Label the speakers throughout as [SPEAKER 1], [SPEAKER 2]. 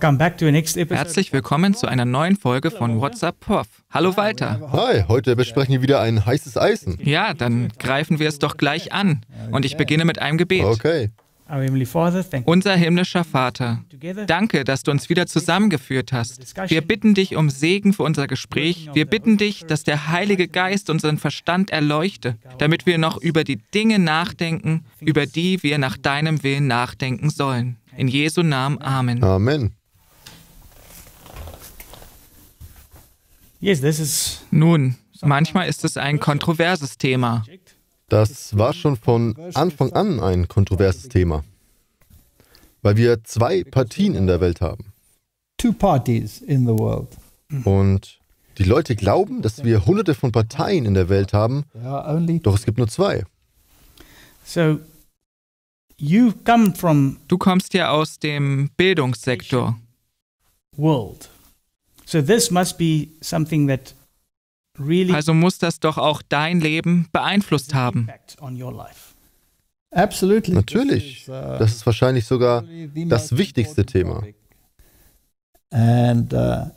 [SPEAKER 1] Herzlich willkommen zu einer neuen Folge von WhatsApp Puff. Hallo Walter.
[SPEAKER 2] Hi, heute besprechen wir wieder ein heißes Eisen.
[SPEAKER 1] Ja, dann greifen wir es doch gleich an. Und ich beginne mit einem Gebet.
[SPEAKER 2] Okay.
[SPEAKER 1] Unser himmlischer Vater, danke, dass du uns wieder zusammengeführt hast. Wir bitten dich um Segen für unser Gespräch. Wir bitten dich, dass der Heilige Geist unseren Verstand erleuchte, damit wir noch über die Dinge nachdenken, über die wir nach deinem Willen nachdenken sollen. In Jesu Namen. Amen.
[SPEAKER 2] Amen.
[SPEAKER 1] Nun, manchmal ist es ein kontroverses Thema.
[SPEAKER 2] Das war schon von Anfang an ein kontroverses Thema, weil wir zwei Partien in der Welt haben.
[SPEAKER 3] Two parties in the world.
[SPEAKER 2] Und die Leute glauben, dass wir hunderte von Parteien in der Welt haben, doch es gibt nur zwei.
[SPEAKER 1] So, You come from du kommst ja aus dem Bildungssektor.
[SPEAKER 3] World. So this must be something that really
[SPEAKER 1] also muss das doch auch dein Leben beeinflusst haben.
[SPEAKER 2] Absolutely. Natürlich. Uh, das ist wahrscheinlich sogar das wichtigste Thema.
[SPEAKER 3] And, uh,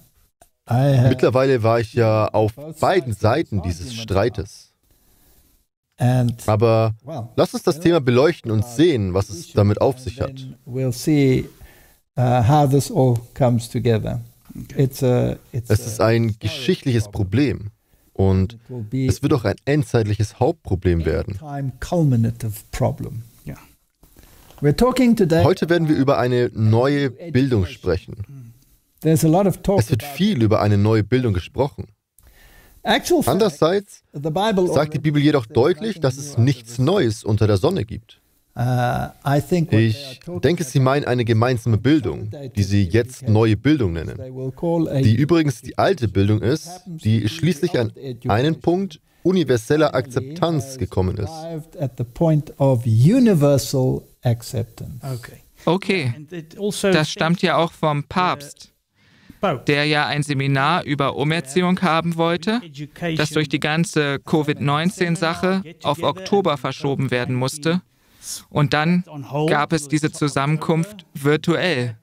[SPEAKER 2] Mittlerweile war ich ja auf beiden Seiten dieses Streites. Aber lass uns das Thema beleuchten und sehen, was es damit auf sich hat. Es ist ein geschichtliche Problem und es wird auch ein endzeitliches Hauptproblem werden. Heute werden wir über eine neue Bildung sprechen. Es wird viel über eine neue Bildung gesprochen. Andererseits sagt die Bibel jedoch deutlich, dass es nichts Neues unter der Sonne gibt.
[SPEAKER 3] Uh,
[SPEAKER 2] ich denke, Sie meinen eine gemeinsame Bildung, die Sie jetzt neue Bildung nennen, die übrigens die alte Bildung ist, die schließlich an einen Punkt universeller Akzeptanz gekommen ist.
[SPEAKER 1] Okay, also das stammt ja auch vom Papst der ja ein Seminar über Umerziehung haben wollte, das durch die ganze Covid-19-Sache auf Oktober verschoben werden musste. Und dann gab es diese Zusammenkunft virtuell.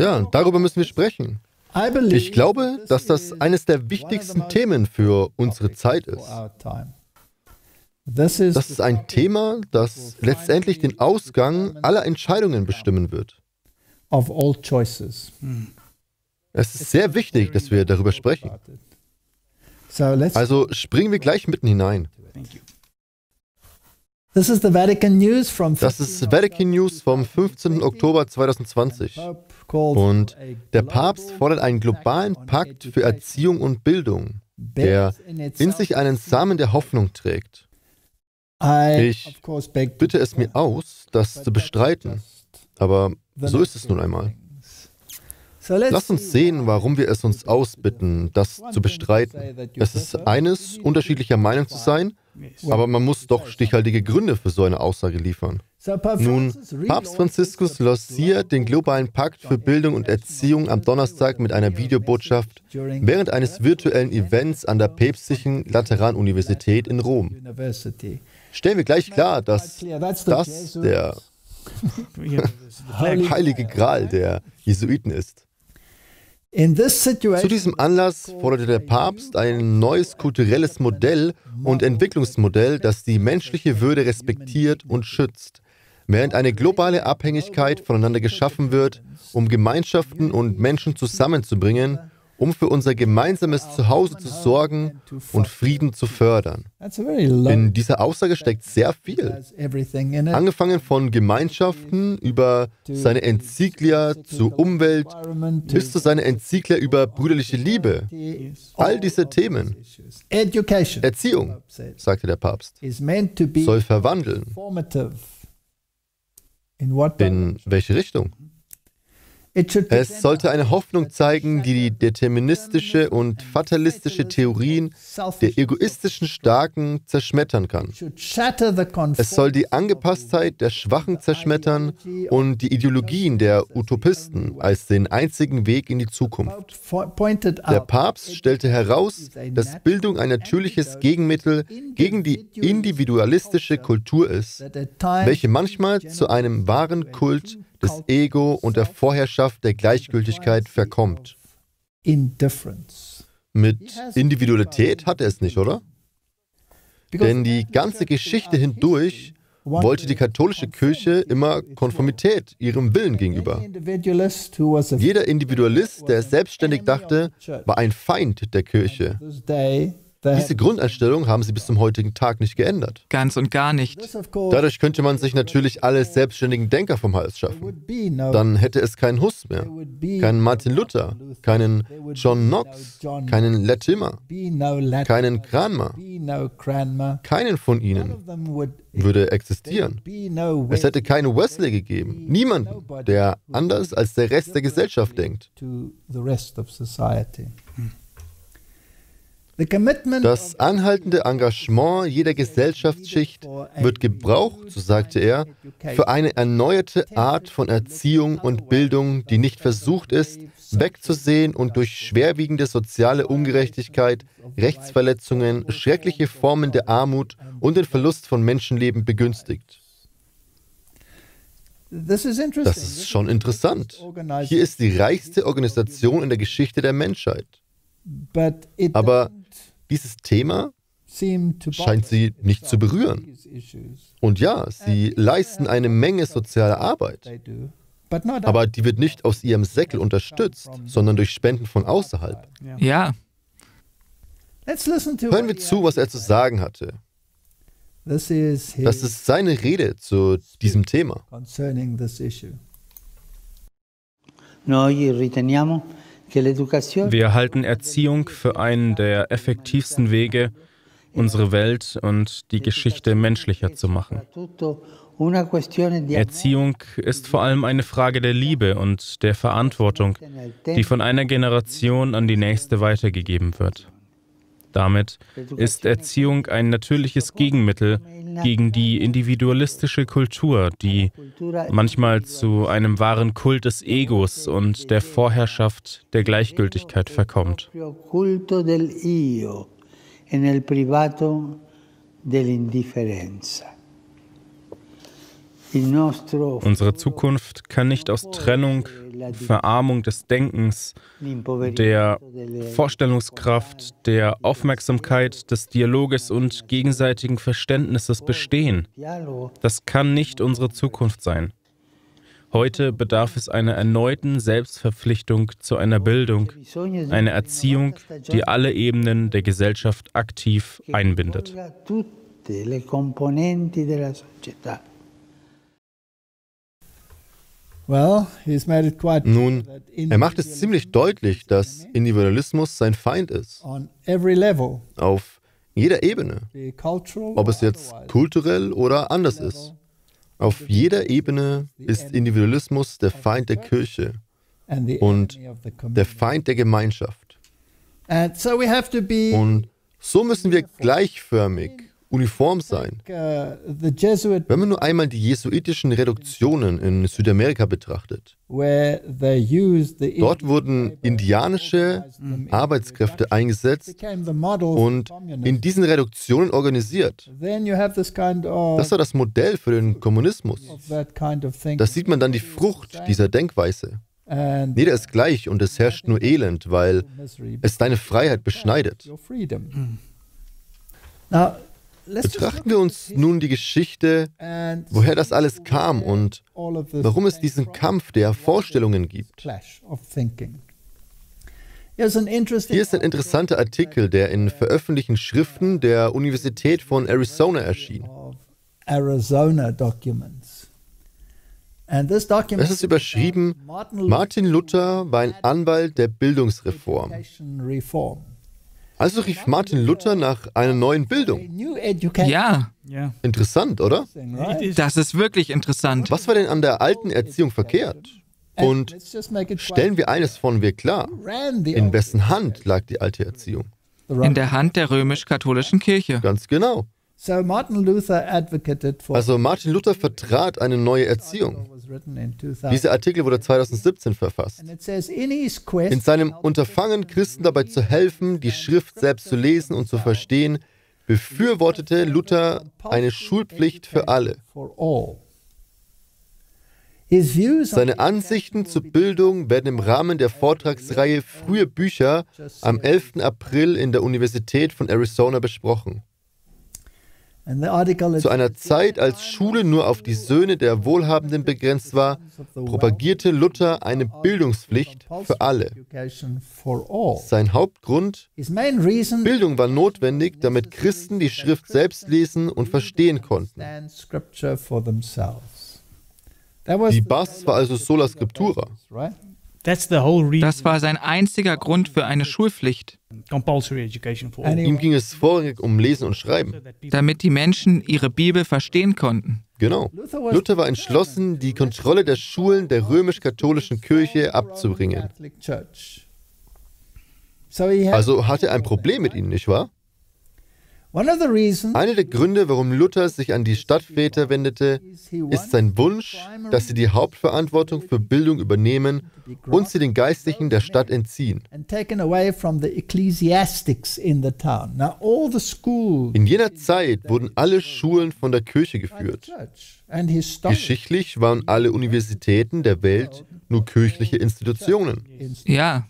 [SPEAKER 3] Ja,
[SPEAKER 2] darüber müssen wir sprechen. Ich glaube, dass das eines der wichtigsten Themen für unsere Zeit ist. Das ist ein Thema, das letztendlich den Ausgang aller Entscheidungen bestimmen wird. Es ist sehr wichtig, dass wir darüber sprechen. Also springen wir gleich mitten hinein.
[SPEAKER 3] Das ist Vatican News
[SPEAKER 2] vom 15. Oktober 2020. Und der Papst fordert einen globalen Pakt für Erziehung und Bildung, der in sich einen Samen der Hoffnung trägt. Ich bitte es mir aus, das zu bestreiten, aber so ist es nun einmal. Lass uns sehen, warum wir es uns ausbitten, das zu bestreiten. Es ist eines, unterschiedlicher Meinung zu sein, aber man muss doch stichhaltige Gründe für so eine Aussage liefern. Nun, Papst Franziskus lanciert den globalen Pakt für Bildung und Erziehung am Donnerstag mit einer Videobotschaft während eines virtuellen Events an der Päpstlichen Lateranuniversität in Rom stellen wir gleich klar, dass das der heilige Gral der Jesuiten ist. Zu diesem Anlass forderte der Papst ein neues kulturelles Modell und Entwicklungsmodell, das die menschliche Würde respektiert und schützt, während eine globale Abhängigkeit voneinander geschaffen wird, um Gemeinschaften und Menschen zusammenzubringen um für unser gemeinsames Zuhause zu sorgen und Frieden zu fördern. In dieser Aussage steckt sehr viel. Angefangen von Gemeinschaften über seine Enzyklia zur Umwelt bis zu seiner Enzyklia über brüderliche Liebe. All diese Themen. Erziehung, sagte der Papst, soll verwandeln. In welche Richtung? Es sollte eine Hoffnung zeigen, die die deterministische und fatalistische Theorien der egoistischen Starken zerschmettern kann. Es soll die Angepasstheit der Schwachen zerschmettern und die Ideologien der Utopisten als den einzigen Weg in die Zukunft. Der Papst stellte heraus, dass Bildung ein natürliches Gegenmittel gegen die individualistische Kultur ist, welche manchmal zu einem wahren Kult des Ego und der Vorherrschaft der Gleichgültigkeit verkommt. Mit Individualität hat er es nicht, oder? Denn die ganze Geschichte hindurch wollte die katholische Kirche immer Konformität ihrem Willen gegenüber. Jeder Individualist, der selbstständig dachte, war ein Feind der Kirche. Diese Grundeinstellung haben sie bis zum heutigen Tag nicht geändert.
[SPEAKER 1] Ganz und gar nicht.
[SPEAKER 2] Dadurch könnte man sich natürlich alle selbstständigen Denker vom Hals schaffen. Dann hätte es keinen Huss mehr, keinen Martin Luther, keinen John Knox, keinen Latimer, keinen Cranmer. Keinen von ihnen würde existieren. Es hätte keine Wesley gegeben. Niemanden, der anders als der Rest der Gesellschaft denkt. Das anhaltende Engagement jeder Gesellschaftsschicht wird gebraucht, so sagte er, für eine erneuerte Art von Erziehung und Bildung, die nicht versucht ist, wegzusehen und durch schwerwiegende soziale Ungerechtigkeit, Rechtsverletzungen, schreckliche Formen der Armut und den Verlust von Menschenleben begünstigt. Das ist schon interessant. Hier ist die reichste Organisation in der Geschichte der Menschheit. Aber dieses Thema scheint sie nicht zu berühren. Und ja, sie leisten eine Menge sozialer Arbeit. Aber die wird nicht aus ihrem Säckel unterstützt, sondern durch Spenden von außerhalb.
[SPEAKER 1] Ja.
[SPEAKER 2] Hören wir zu, was er zu sagen hatte. Das ist seine Rede zu diesem Thema.
[SPEAKER 4] Noi riteniamo wir halten Erziehung für einen der effektivsten Wege, unsere Welt und die Geschichte menschlicher zu machen. Erziehung ist vor allem eine Frage der Liebe und der Verantwortung, die von einer Generation an die nächste weitergegeben wird. Damit ist Erziehung ein natürliches Gegenmittel gegen die individualistische Kultur, die manchmal zu einem wahren Kult des Egos und der Vorherrschaft der Gleichgültigkeit verkommt. Unsere Zukunft kann nicht aus Trennung, Verarmung des Denkens, der Vorstellungskraft, der Aufmerksamkeit, des Dialoges und gegenseitigen Verständnisses bestehen. Das kann nicht unsere Zukunft sein. Heute bedarf es einer erneuten Selbstverpflichtung zu einer Bildung, einer Erziehung, die alle Ebenen der Gesellschaft aktiv einbindet.
[SPEAKER 2] Nun, er macht es ziemlich deutlich, dass Individualismus sein Feind ist. Auf jeder Ebene. Ob es jetzt kulturell oder anders ist. Auf jeder Ebene ist Individualismus der Feind der Kirche und der Feind der Gemeinschaft. Und so müssen wir gleichförmig uniform sein. Wenn man nur einmal die jesuitischen Reduktionen in Südamerika betrachtet, dort wurden indianische Arbeitskräfte eingesetzt und in diesen Reduktionen organisiert. Das war das Modell für den Kommunismus. Da sieht man dann die Frucht dieser Denkweise. Jeder ist gleich und es herrscht nur Elend, weil es deine Freiheit beschneidet. Now, Betrachten wir uns nun die Geschichte, woher das alles kam und warum es diesen Kampf der Vorstellungen gibt. Hier ist ein interessanter Artikel, der in veröffentlichten Schriften der Universität von Arizona erschien. Es ist überschrieben, Martin Luther war ein Anwalt der Bildungsreform. Also rief Martin Luther nach einer neuen Bildung.
[SPEAKER 1] Ja.
[SPEAKER 2] Interessant, oder?
[SPEAKER 1] Das ist wirklich interessant.
[SPEAKER 2] Was war denn an der alten Erziehung verkehrt? Und stellen wir eines von wir klar, in wessen Hand lag die alte Erziehung?
[SPEAKER 1] In der Hand der römisch-katholischen Kirche.
[SPEAKER 2] Ganz genau. Also Martin Luther vertrat eine neue Erziehung. Dieser Artikel wurde 2017 verfasst. In seinem Unterfangen, Christen dabei zu helfen, die Schrift selbst zu lesen und zu verstehen, befürwortete Luther eine Schulpflicht für alle. Seine Ansichten zur Bildung werden im Rahmen der Vortragsreihe Frühe Bücher am 11. April in der Universität von Arizona besprochen. Zu einer Zeit, als Schule nur auf die Söhne der Wohlhabenden begrenzt war, propagierte Luther eine Bildungspflicht für alle. Sein Hauptgrund, Bildung war notwendig, damit Christen die Schrift selbst lesen und verstehen konnten. Die Bass war also sola scriptura.
[SPEAKER 1] Das war sein einziger Grund für eine Schulpflicht.
[SPEAKER 2] Ihm ging es vorrangig um Lesen und Schreiben.
[SPEAKER 1] Damit die Menschen ihre Bibel verstehen konnten.
[SPEAKER 2] Genau. Luther war entschlossen, die Kontrolle der Schulen der römisch-katholischen Kirche abzubringen. Also hatte er ein Problem mit ihnen, nicht wahr? Einer der Gründe, warum Luther sich an die Stadtväter wendete, ist sein Wunsch, dass sie die Hauptverantwortung für Bildung übernehmen und sie den Geistlichen der Stadt entziehen. In jener Zeit wurden alle Schulen von der Kirche geführt. Geschichtlich waren alle Universitäten der Welt nur kirchliche Institutionen.
[SPEAKER 1] Ja,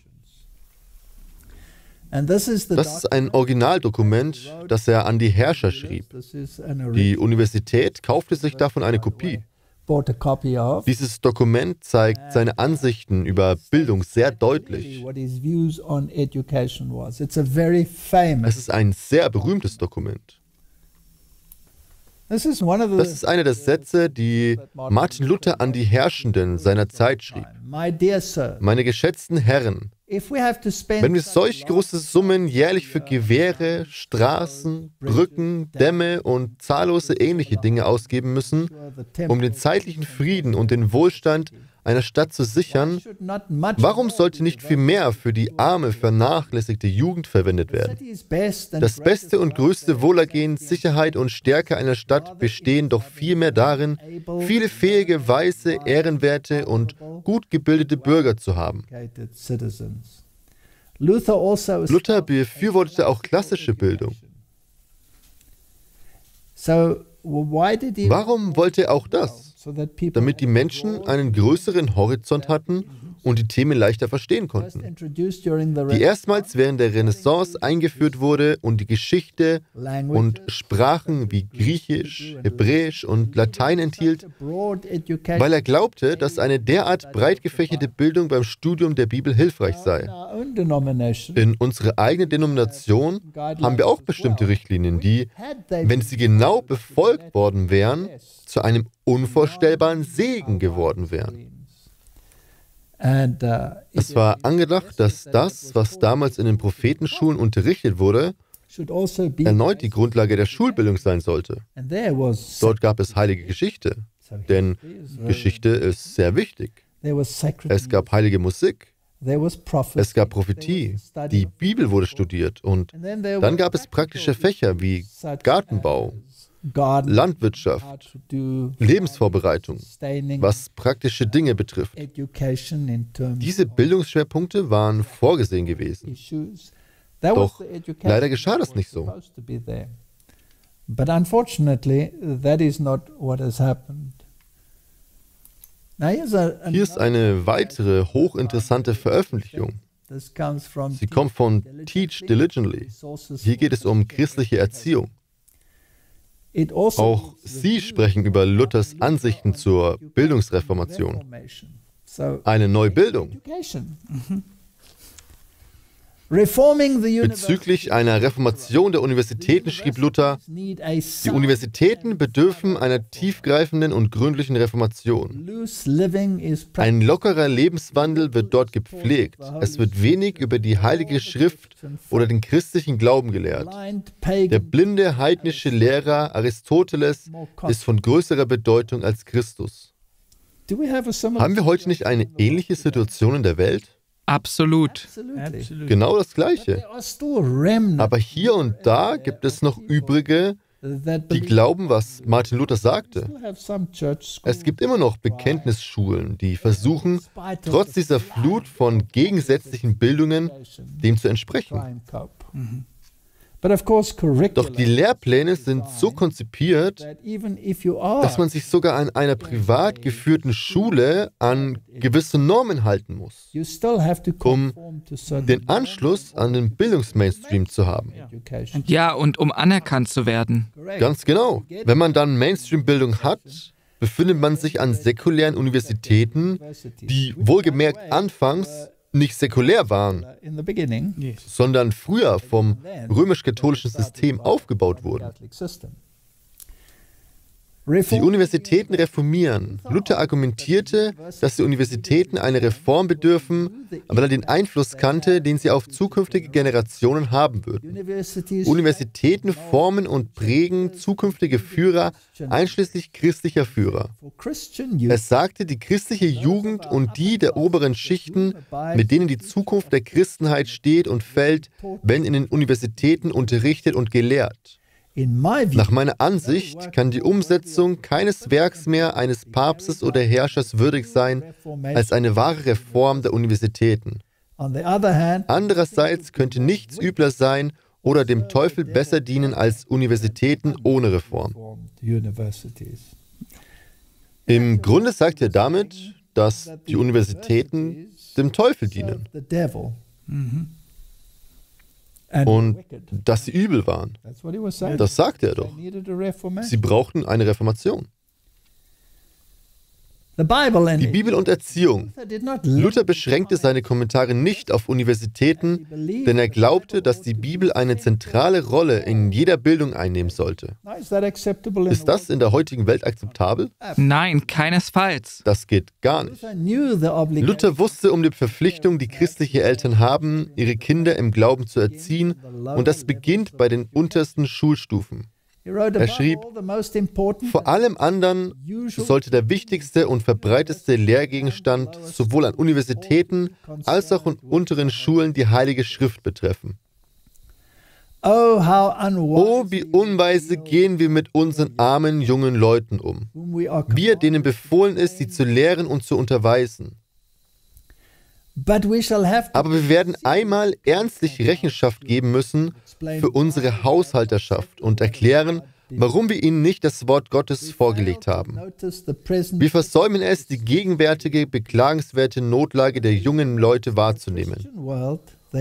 [SPEAKER 2] das ist ein Originaldokument, das er an die Herrscher schrieb. Die Universität kaufte sich davon eine Kopie. Dieses Dokument zeigt seine Ansichten über Bildung sehr deutlich. Es ist ein sehr berühmtes Dokument. Das ist einer der Sätze, die Martin Luther an die Herrschenden seiner Zeit schrieb. Meine geschätzten Herren, wenn wir solch große Summen jährlich für Gewehre, Straßen, Brücken, Dämme und zahllose ähnliche Dinge ausgeben müssen, um den zeitlichen Frieden und den Wohlstand einer Stadt zu sichern, warum sollte nicht viel mehr für die arme, vernachlässigte Jugend verwendet werden? Das beste und größte Wohlergehen, Sicherheit und Stärke einer Stadt bestehen doch vielmehr darin, viele fähige, weiße, ehrenwerte und gut gebildete Bürger zu haben. Luther befürwortete auch klassische Bildung. Warum wollte er auch das? Damit die Menschen einen größeren Horizont hatten und die Themen leichter verstehen konnten. Die erstmals während der Renaissance eingeführt wurde und die Geschichte und Sprachen wie Griechisch, Hebräisch und Latein enthielt, weil er glaubte, dass eine derart breit gefächerte Bildung beim Studium der Bibel hilfreich sei. In unserer eigenen Denomination haben wir auch bestimmte Richtlinien, die, wenn sie genau befolgt worden wären, zu einem unvorstellbaren Segen geworden wären. Uh, es war angedacht, dass das, was damals in den Prophetenschulen unterrichtet wurde, also erneut die Grundlage der Schulbildung sein sollte. Dort gab es heilige Geschichte, denn Geschichte ist sehr wichtig. Es gab heilige Musik. Es gab Prophetie, die Bibel wurde studiert. Und dann gab es praktische Fächer wie Gartenbau, Landwirtschaft, Lebensvorbereitung, was praktische Dinge betrifft. Diese Bildungsschwerpunkte waren vorgesehen gewesen. Doch leider geschah das nicht so.
[SPEAKER 3] But unfortunately, that is not what has happened.
[SPEAKER 2] Hier ist eine weitere hochinteressante Veröffentlichung. Sie kommt von Teach Diligently. Hier geht es um christliche Erziehung. Also Auch Sie sprechen über Luthers Ansichten zur Bildungsreformation. Eine Neubildung. Bezüglich einer Reformation der Universitäten schrieb Luther, die Universitäten bedürfen einer tiefgreifenden und gründlichen Reformation. Ein lockerer Lebenswandel wird dort gepflegt. Es wird wenig über die Heilige Schrift oder den christlichen Glauben gelehrt. Der blinde heidnische Lehrer Aristoteles ist von größerer Bedeutung als Christus. Haben wir heute nicht eine ähnliche Situation in der Welt?
[SPEAKER 1] Absolut.
[SPEAKER 2] Genau das Gleiche. Aber hier und da gibt es noch übrige, die glauben, was Martin Luther sagte. Es gibt immer noch Bekenntnisschulen, die versuchen, trotz dieser Flut von gegensätzlichen Bildungen dem zu entsprechen. Doch die Lehrpläne sind so konzipiert, dass man sich sogar an einer privat geführten Schule an gewisse Normen halten muss, um den Anschluss an den Bildungsmainstream zu haben.
[SPEAKER 1] Ja, und um anerkannt zu werden.
[SPEAKER 2] Ganz genau. Wenn man dann Mainstream-Bildung hat, befindet man sich an säkulären Universitäten, die wohlgemerkt anfangs nicht säkulär waren, sondern früher vom römisch-katholischen System aufgebaut wurden. Die Universitäten reformieren. Luther argumentierte, dass die Universitäten eine Reform bedürfen, weil er den Einfluss kannte, den sie auf zukünftige Generationen haben würden. Universitäten formen und prägen zukünftige Führer, einschließlich christlicher Führer. Es sagte, die christliche Jugend und die der oberen Schichten, mit denen die Zukunft der Christenheit steht und fällt, werden in den Universitäten unterrichtet und gelehrt. Nach meiner Ansicht kann die Umsetzung keines Werks mehr eines Papstes oder Herrschers würdig sein als eine wahre Reform der Universitäten. Andererseits könnte nichts übler sein oder dem Teufel besser dienen als Universitäten ohne Reform. Im Grunde sagt er damit, dass die Universitäten dem Teufel dienen. Mhm und dass sie übel waren. Das sagte er doch. Sie brauchten eine Reformation. Die Bibel und Erziehung. Luther beschränkte seine Kommentare nicht auf Universitäten, denn er glaubte, dass die Bibel eine zentrale Rolle in jeder Bildung einnehmen sollte. Ist das in der heutigen Welt akzeptabel?
[SPEAKER 1] Nein, keinesfalls.
[SPEAKER 2] Das geht gar nicht. Luther wusste um die Verpflichtung, die christliche Eltern haben, ihre Kinder im Glauben zu erziehen, und das beginnt bei den untersten Schulstufen. Er schrieb, vor allem anderen sollte der wichtigste und verbreiteste Lehrgegenstand sowohl an Universitäten als auch in unteren Schulen die Heilige Schrift betreffen. Oh, oh, wie unweise gehen wir mit unseren armen jungen Leuten um. Wir, denen befohlen ist, sie zu lehren und zu unterweisen. Aber wir werden einmal ernstlich Rechenschaft geben müssen für unsere Haushalterschaft und erklären, warum wir ihnen nicht das Wort Gottes vorgelegt haben. Wir versäumen es, die gegenwärtige, beklagenswerte Notlage der jungen Leute wahrzunehmen.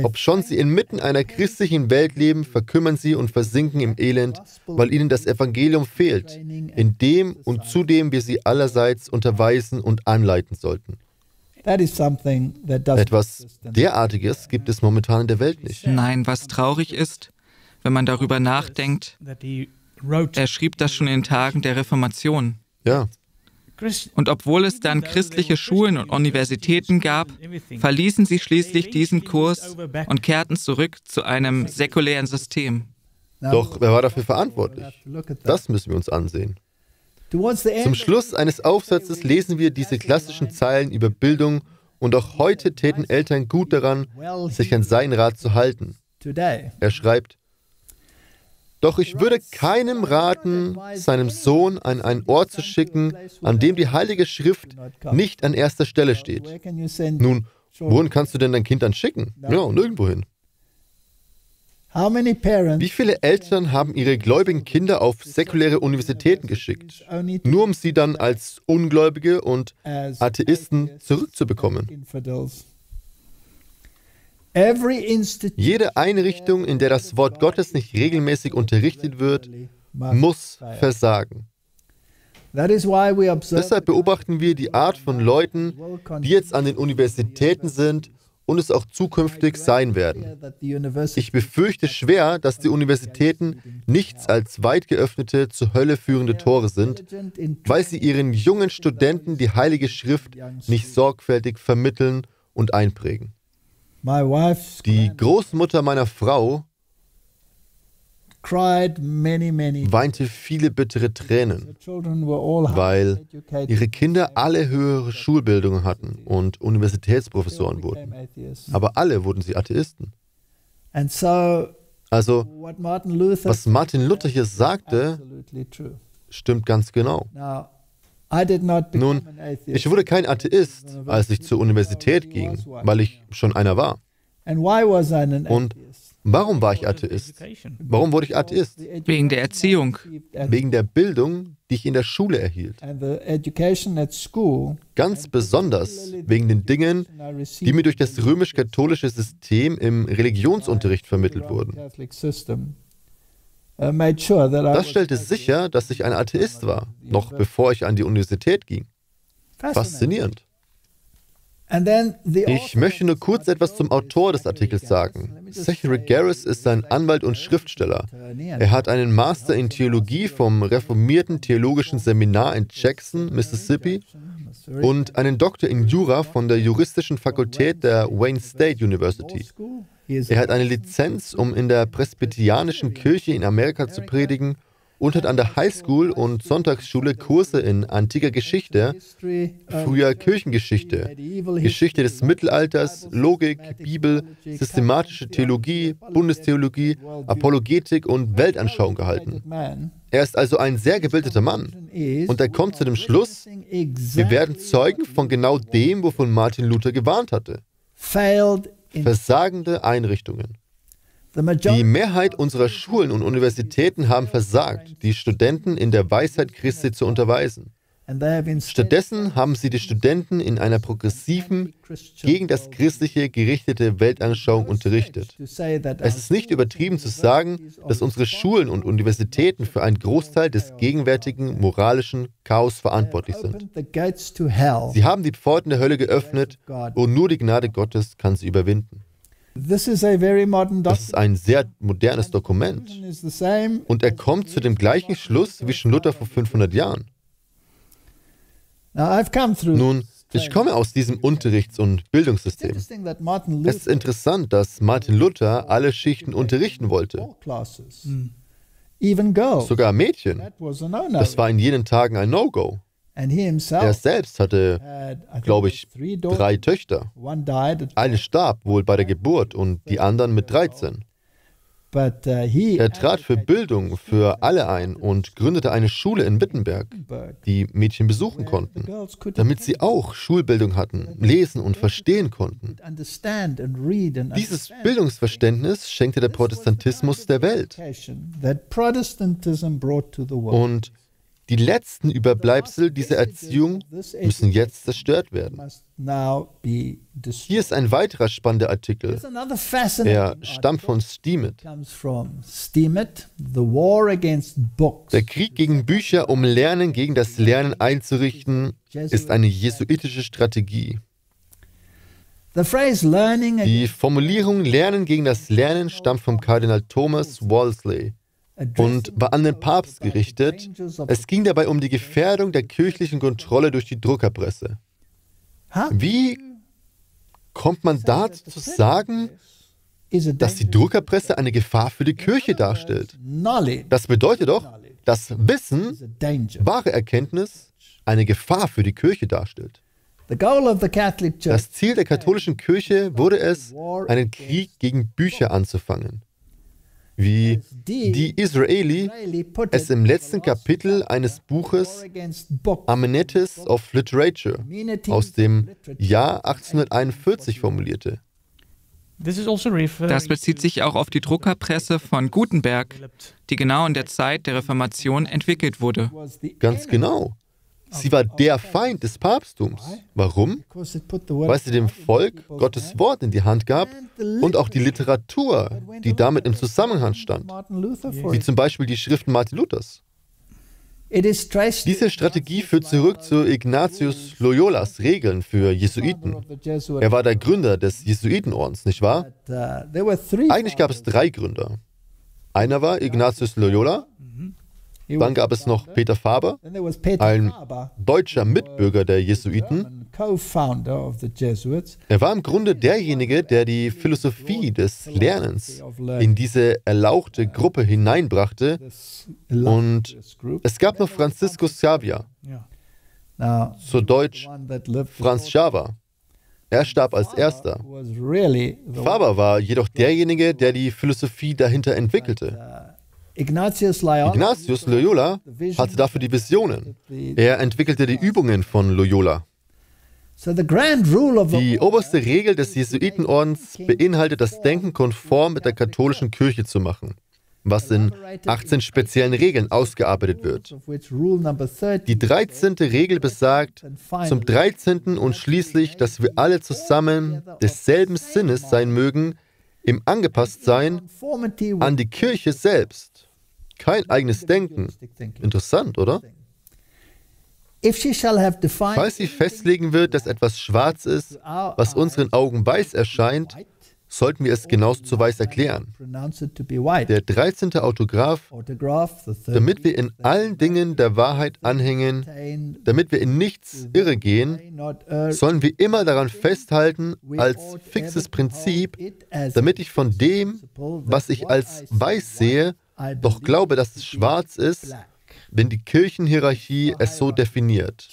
[SPEAKER 2] Ob schon sie inmitten einer christlichen Welt leben, verkümmern sie und versinken im Elend, weil ihnen das Evangelium fehlt, in dem und zu dem wir sie allerseits unterweisen und anleiten sollten. Etwas derartiges gibt es momentan in der Welt nicht.
[SPEAKER 1] Nein, was traurig ist, wenn man darüber nachdenkt, er schrieb das schon in den Tagen der Reformation.
[SPEAKER 2] Ja.
[SPEAKER 1] Und obwohl es dann christliche Schulen und Universitäten gab, verließen sie schließlich diesen Kurs und kehrten zurück zu einem säkulären System.
[SPEAKER 2] Doch wer war dafür verantwortlich? Das müssen wir uns ansehen. Zum Schluss eines Aufsatzes lesen wir diese klassischen Zeilen über Bildung und auch heute täten Eltern gut daran, sich an seinen Rat zu halten. Er schreibt, doch ich würde keinem raten, seinem Sohn an einen Ort zu schicken, an dem die Heilige Schrift nicht an erster Stelle steht. Nun, wohin kannst du denn dein Kind dann schicken? Ja, nirgendwohin. Wie viele Eltern haben ihre gläubigen Kinder auf säkuläre Universitäten geschickt, nur um sie dann als Ungläubige und Atheisten zurückzubekommen? Jede Einrichtung, in der das Wort Gottes nicht regelmäßig unterrichtet wird, muss versagen. Deshalb beobachten wir die Art von Leuten, die jetzt an den Universitäten sind und es auch zukünftig sein werden. Ich befürchte schwer, dass die Universitäten nichts als weit geöffnete, zur Hölle führende Tore sind, weil sie ihren jungen Studenten die Heilige Schrift nicht sorgfältig vermitteln und einprägen. Die Großmutter meiner Frau, weinte viele bittere Tränen, weil ihre Kinder alle höhere Schulbildung hatten und Universitätsprofessoren wurden. Aber alle wurden sie Atheisten. Also, was Martin Luther hier sagte, stimmt ganz genau. Nun, ich wurde kein Atheist, als ich zur Universität ging, weil ich schon einer war. Und warum war ich Atheist? Warum wurde ich Atheist?
[SPEAKER 1] Wegen der Erziehung.
[SPEAKER 2] Wegen der Bildung, die ich in der Schule erhielt. Ganz besonders wegen den Dingen, die mir durch das römisch-katholische System im Religionsunterricht vermittelt wurden. Das stellte sicher, dass ich ein Atheist war, noch bevor ich an die Universität ging. Faszinierend. Ich möchte nur kurz etwas zum Autor des Artikels sagen. Zachary Garris ist ein Anwalt und Schriftsteller. Er hat einen Master in Theologie vom reformierten theologischen Seminar in Jackson, Mississippi und einen Doktor in Jura von der juristischen Fakultät der Wayne State University. Er hat eine Lizenz, um in der presbyterianischen Kirche in Amerika zu predigen und hat an der Highschool und Sonntagsschule Kurse in antiker Geschichte, früher Kirchengeschichte, Geschichte des Mittelalters, Logik, Bibel, systematische Theologie, Bundestheologie, Apologetik und Weltanschauung gehalten. Er ist also ein sehr gebildeter Mann und er kommt zu dem Schluss, wir werden Zeugen von genau dem, wovon Martin Luther gewarnt hatte versagende Einrichtungen. Die Mehrheit unserer Schulen und Universitäten haben versagt, die Studenten in der Weisheit Christi zu unterweisen. Stattdessen haben sie die Studenten in einer progressiven, gegen das Christliche gerichtete Weltanschauung unterrichtet. Es ist nicht übertrieben zu sagen, dass unsere Schulen und Universitäten für einen Großteil des gegenwärtigen moralischen Chaos verantwortlich sind. Sie haben die Pforten der Hölle geöffnet und nur die Gnade Gottes kann sie überwinden. Das ist ein sehr modernes Dokument. Und er kommt zu dem gleichen Schluss wie schon Luther vor 500 Jahren. Nun, ich komme aus diesem Unterrichts- und Bildungssystem. Es ist interessant, dass Martin Luther alle Schichten unterrichten wollte. Sogar Mädchen. Das war in jenen Tagen ein No-Go. Er selbst hatte, glaube ich, drei Töchter. Eine starb wohl bei der Geburt und die anderen mit 13. Uh, er trat für Bildung für alle ein und gründete eine Schule in Wittenberg, die Mädchen besuchen konnten, damit sie auch Schulbildung hatten, lesen und verstehen konnten. Dieses Bildungsverständnis schenkte der Protestantismus der Welt. Und die letzten Überbleibsel dieser Erziehung müssen jetzt zerstört werden. Hier ist ein weiterer spannender Artikel. Er stammt von Steemit. Der Krieg gegen Bücher, um Lernen gegen das Lernen einzurichten, ist eine jesuitische Strategie. Die Formulierung Lernen gegen das Lernen stammt vom Kardinal Thomas Wolsey und war an den Papst gerichtet. Es ging dabei um die Gefährdung der kirchlichen Kontrolle durch die Druckerpresse. Wie kommt man dazu zu sagen, dass die Druckerpresse eine Gefahr für die Kirche darstellt? Das bedeutet doch, dass Wissen, wahre Erkenntnis, eine Gefahr für die Kirche darstellt. Das Ziel der katholischen Kirche wurde es, einen Krieg gegen Bücher anzufangen wie die Israeli es im letzten Kapitel eines Buches Amenetes of Literature aus dem Jahr 1841 formulierte.
[SPEAKER 1] Also das bezieht sich auch auf die Druckerpresse von Gutenberg, die genau in der Zeit der Reformation entwickelt wurde.
[SPEAKER 2] Ganz genau. Sie war der Feind des Papsttums. Warum? Weil sie dem Volk Gottes Wort in die Hand gab und auch die Literatur, die damit im Zusammenhang stand, wie zum Beispiel die Schriften Martin Luthers. Diese Strategie führt zurück zu Ignatius Loyolas Regeln für Jesuiten. Er war der Gründer des Jesuitenordens, nicht wahr? Eigentlich gab es drei Gründer. Einer war Ignatius Loyola, dann gab es noch Peter Faber, ein deutscher Mitbürger der Jesuiten, Er war im Grunde derjenige, der die Philosophie des Lernens in diese erlauchte Gruppe hineinbrachte. Und es gab noch Franciscus Xavier, zu Deutsch Franz Xaver. Er starb als erster. Faber war jedoch derjenige, der die Philosophie dahinter entwickelte. Ignatius Loyola hatte dafür die Visionen. Er entwickelte die Übungen von Loyola. Die oberste Regel des Jesuitenordens beinhaltet das Denken konform mit der katholischen Kirche zu machen was in 18 speziellen Regeln ausgearbeitet wird. Die 13. Regel besagt zum 13. und schließlich, dass wir alle zusammen desselben Sinnes sein mögen, im Angepasstsein an die Kirche selbst. Kein eigenes Denken. Interessant, oder? Falls sie festlegen wird, dass etwas schwarz ist, was unseren Augen weiß erscheint, sollten wir es genauso zu weiß erklären. Der 13. Autograph, damit wir in allen Dingen der Wahrheit anhängen, damit wir in nichts irregehen, sollen wir immer daran festhalten als fixes Prinzip, damit ich von dem, was ich als weiß sehe, doch glaube, dass es schwarz ist, wenn die Kirchenhierarchie es so definiert.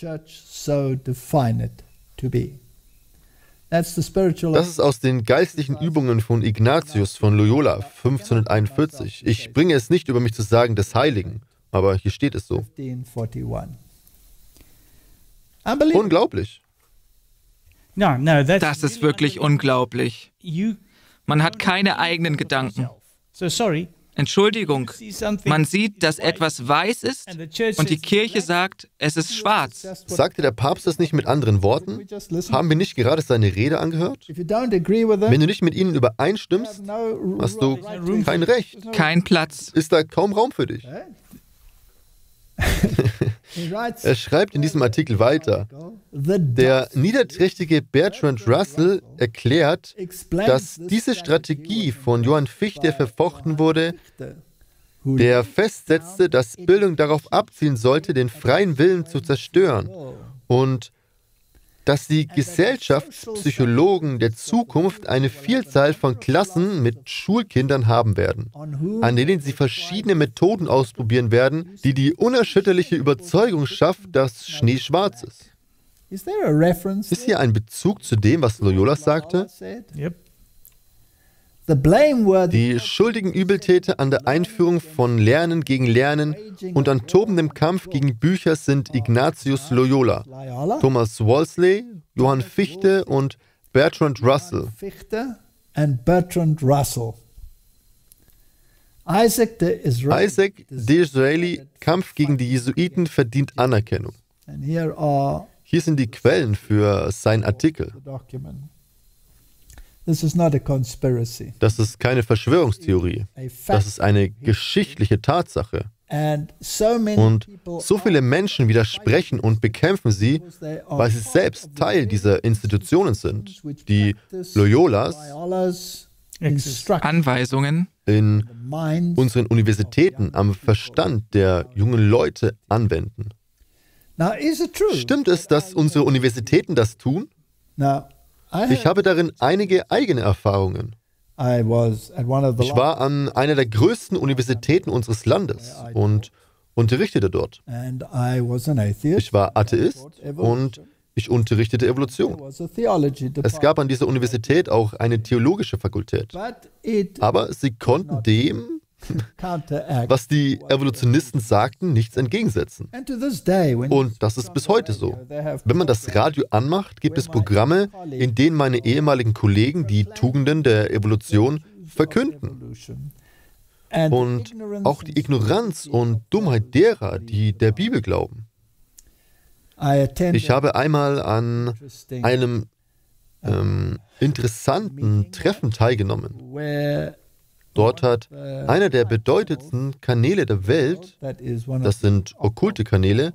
[SPEAKER 2] Das ist aus den geistlichen Übungen von Ignatius von Loyola 1541. Ich bringe es nicht über mich zu sagen des Heiligen, aber hier steht es so. Unglaublich.
[SPEAKER 1] Das ist wirklich unglaublich. Man hat keine eigenen Gedanken. Entschuldigung, man sieht, dass etwas weiß ist und die Kirche sagt, es ist schwarz.
[SPEAKER 2] Sagte der Papst das nicht mit anderen Worten? Haben wir nicht gerade seine Rede angehört? Wenn du nicht mit ihnen übereinstimmst, hast du kein Recht.
[SPEAKER 1] Kein Platz.
[SPEAKER 2] Ist da kaum Raum für dich. er schreibt in diesem Artikel weiter, der niederträchtige Bertrand Russell erklärt, dass diese Strategie von Johann Fichte verfochten wurde, der festsetzte, dass Bildung darauf abzielen sollte, den freien Willen zu zerstören. Und dass die Gesellschaftspsychologen der Zukunft eine Vielzahl von Klassen mit Schulkindern haben werden, an denen sie verschiedene Methoden ausprobieren werden, die die unerschütterliche Überzeugung schafft, dass Schnee schwarz ist. Ist hier ein Bezug zu dem, was Loyola sagte? Die schuldigen Übeltäter an der Einführung von Lernen gegen Lernen und an tobendem Kampf gegen Bücher sind Ignatius Loyola, Thomas Wolseley, Johann Fichte und Bertrand Russell. Isaac Disraeli Kampf gegen die Jesuiten verdient Anerkennung. Hier sind die Quellen für sein Artikel. Das ist keine Verschwörungstheorie. Das ist eine geschichtliche Tatsache. Und so viele Menschen widersprechen und bekämpfen sie, weil sie selbst Teil dieser Institutionen sind, die Loyolas
[SPEAKER 1] Anweisungen
[SPEAKER 2] in unseren Universitäten am Verstand der jungen Leute anwenden. Stimmt es, dass unsere Universitäten das tun? Ich habe darin einige eigene Erfahrungen. Ich war an einer der größten Universitäten unseres Landes und unterrichtete dort. Ich war Atheist und ich unterrichtete Evolution. Es gab an dieser Universität auch eine theologische Fakultät. Aber sie konnten dem, was die Evolutionisten sagten, nichts entgegensetzen. Und das ist bis heute so. Wenn man das Radio anmacht, gibt es Programme, in denen meine ehemaligen Kollegen die Tugenden der Evolution verkünden. Und auch die Ignoranz und Dummheit derer, die der Bibel glauben. Ich habe einmal an einem ähm, interessanten Treffen teilgenommen Dort hat einer der bedeutendsten Kanäle der Welt, das sind okkulte Kanäle,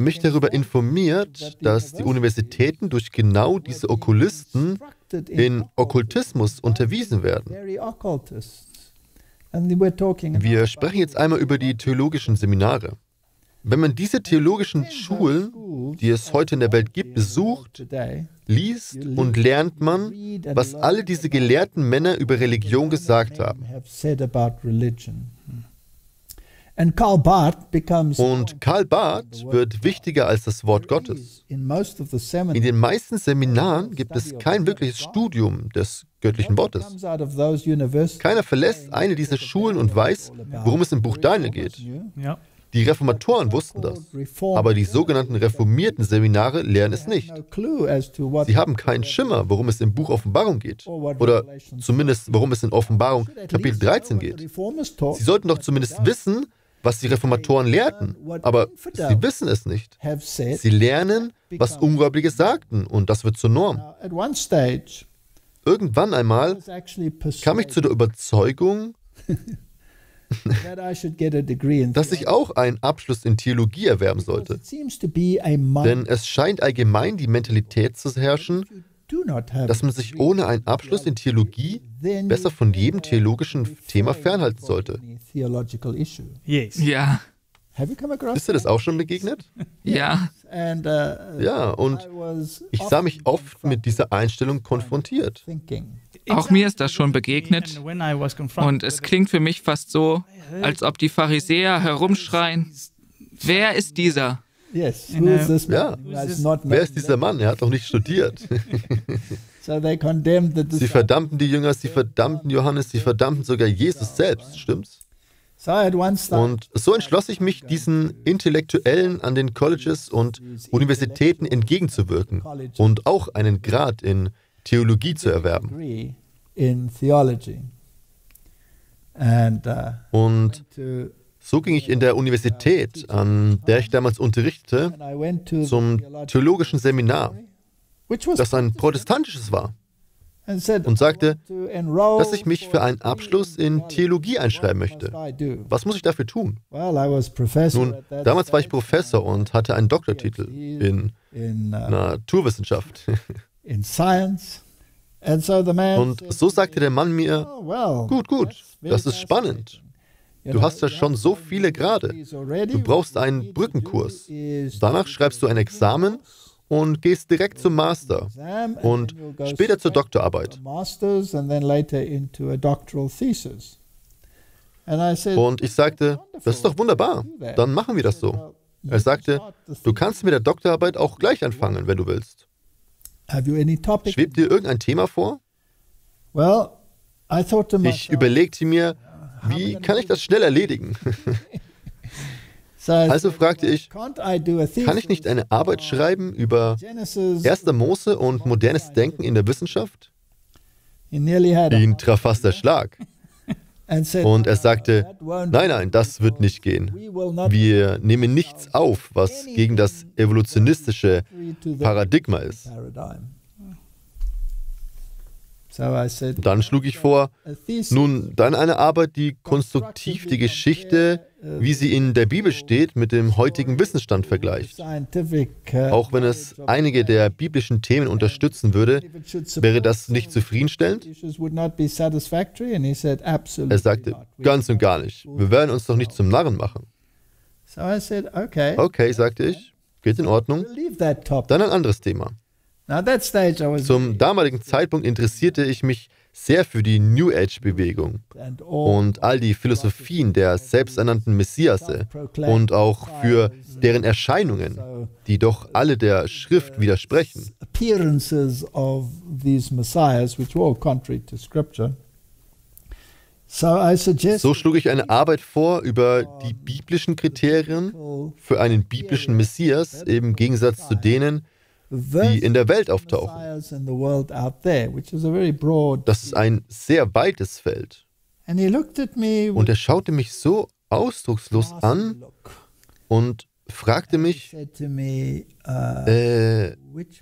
[SPEAKER 2] mich darüber informiert, dass die Universitäten durch genau diese Okkulisten in Okkultismus unterwiesen werden. Wir sprechen jetzt einmal über die theologischen Seminare. wenn man diese theologischen Schulen, die es heute in der Welt gibt, besucht, liest und lernt man, was alle diese gelehrten Männer über Religion gesagt haben. Und Karl Barth wird wichtiger als das Wort Gottes. In den meisten Seminaren gibt es kein wirkliches Studium des göttlichen Wortes. Keiner verlässt eine dieser Schulen und weiß, worum es im Buch Daniel geht. Die Reformatoren wussten das, aber die sogenannten reformierten Seminare lernen es nicht. Sie haben keinen Schimmer, worum es im Buch Offenbarung geht, oder zumindest worum es in Offenbarung Kapitel 13 geht. Sie sollten doch zumindest wissen, was die Reformatoren lehrten, aber sie wissen es nicht. Sie lernen, was Ungläubige sagten, und das wird zur Norm. Irgendwann einmal kam ich zu der Überzeugung, dass ich auch einen Abschluss in Theologie erwerben sollte. Denn es scheint allgemein die Mentalität zu herrschen, dass man sich ohne einen Abschluss in Theologie besser von jedem theologischen Thema fernhalten sollte.
[SPEAKER 1] Ja.
[SPEAKER 2] Ist dir das auch schon begegnet?
[SPEAKER 1] Ja.
[SPEAKER 3] Uh,
[SPEAKER 2] ja, und ich sah mich oft mit dieser Einstellung konfrontiert.
[SPEAKER 1] Auch mir ist das schon begegnet und es klingt für mich fast so, als ob die Pharisäer herumschreien, wer ist dieser?
[SPEAKER 2] Ja. Wer ist dieser Mann? Er hat doch nicht studiert. sie verdammten die Jünger, sie verdammten Johannes, sie verdammten sogar Jesus selbst, stimmt's? Und so entschloss ich mich, diesen Intellektuellen an den Colleges und Universitäten entgegenzuwirken und auch einen Grad in Theologie zu erwerben. Uh, und so ging ich in der Universität, an der ich damals unterrichtete, zum theologischen Seminar, das ein protestantisches war, und sagte, dass ich mich für einen Abschluss in Theologie einschreiben möchte. Was muss ich dafür tun? Nun, damals war ich Professor und hatte einen Doktortitel in uh, Naturwissenschaft. Und so sagte der Mann mir, oh, gut, gut, das ist spannend. Du hast ja schon so viele Grade. Du brauchst einen Brückenkurs. Danach schreibst du ein Examen und gehst direkt zum Master und später zur Doktorarbeit. Und ich sagte, das ist doch wunderbar, dann machen wir das so. Er sagte, du kannst mit der Doktorarbeit auch gleich anfangen, wenn du willst. Schwebt dir irgendein Thema vor? Ich überlegte mir, wie kann ich das schnell erledigen? Also fragte ich, kann ich nicht eine Arbeit schreiben über 1. Mose und modernes Denken in der Wissenschaft? Ihn traf fast der Schlag. Und er sagte, nein, nein, das wird nicht gehen. Wir nehmen nichts auf, was gegen das evolutionistische Paradigma ist. Dann schlug ich vor, nun dann eine Arbeit, die konstruktiv die Geschichte, wie sie in der Bibel steht, mit dem heutigen Wissensstand vergleicht. Auch wenn es einige der biblischen Themen unterstützen würde, wäre das nicht zufriedenstellend? Er sagte, ganz und gar nicht. Wir werden uns doch nicht zum Narren machen. Okay, sagte ich, geht in Ordnung. Dann ein anderes Thema. Zum damaligen Zeitpunkt interessierte ich mich sehr für die New Age-Bewegung und all die Philosophien der selbsternannten Messiasse und auch für deren Erscheinungen, die doch alle der Schrift widersprechen. So schlug ich eine Arbeit vor über die biblischen Kriterien für einen biblischen Messias im Gegensatz zu denen, die in der Welt auftauchen. Das ist ein sehr weites Feld. Und er schaute mich so ausdruckslos an und fragte mich, uh, äh,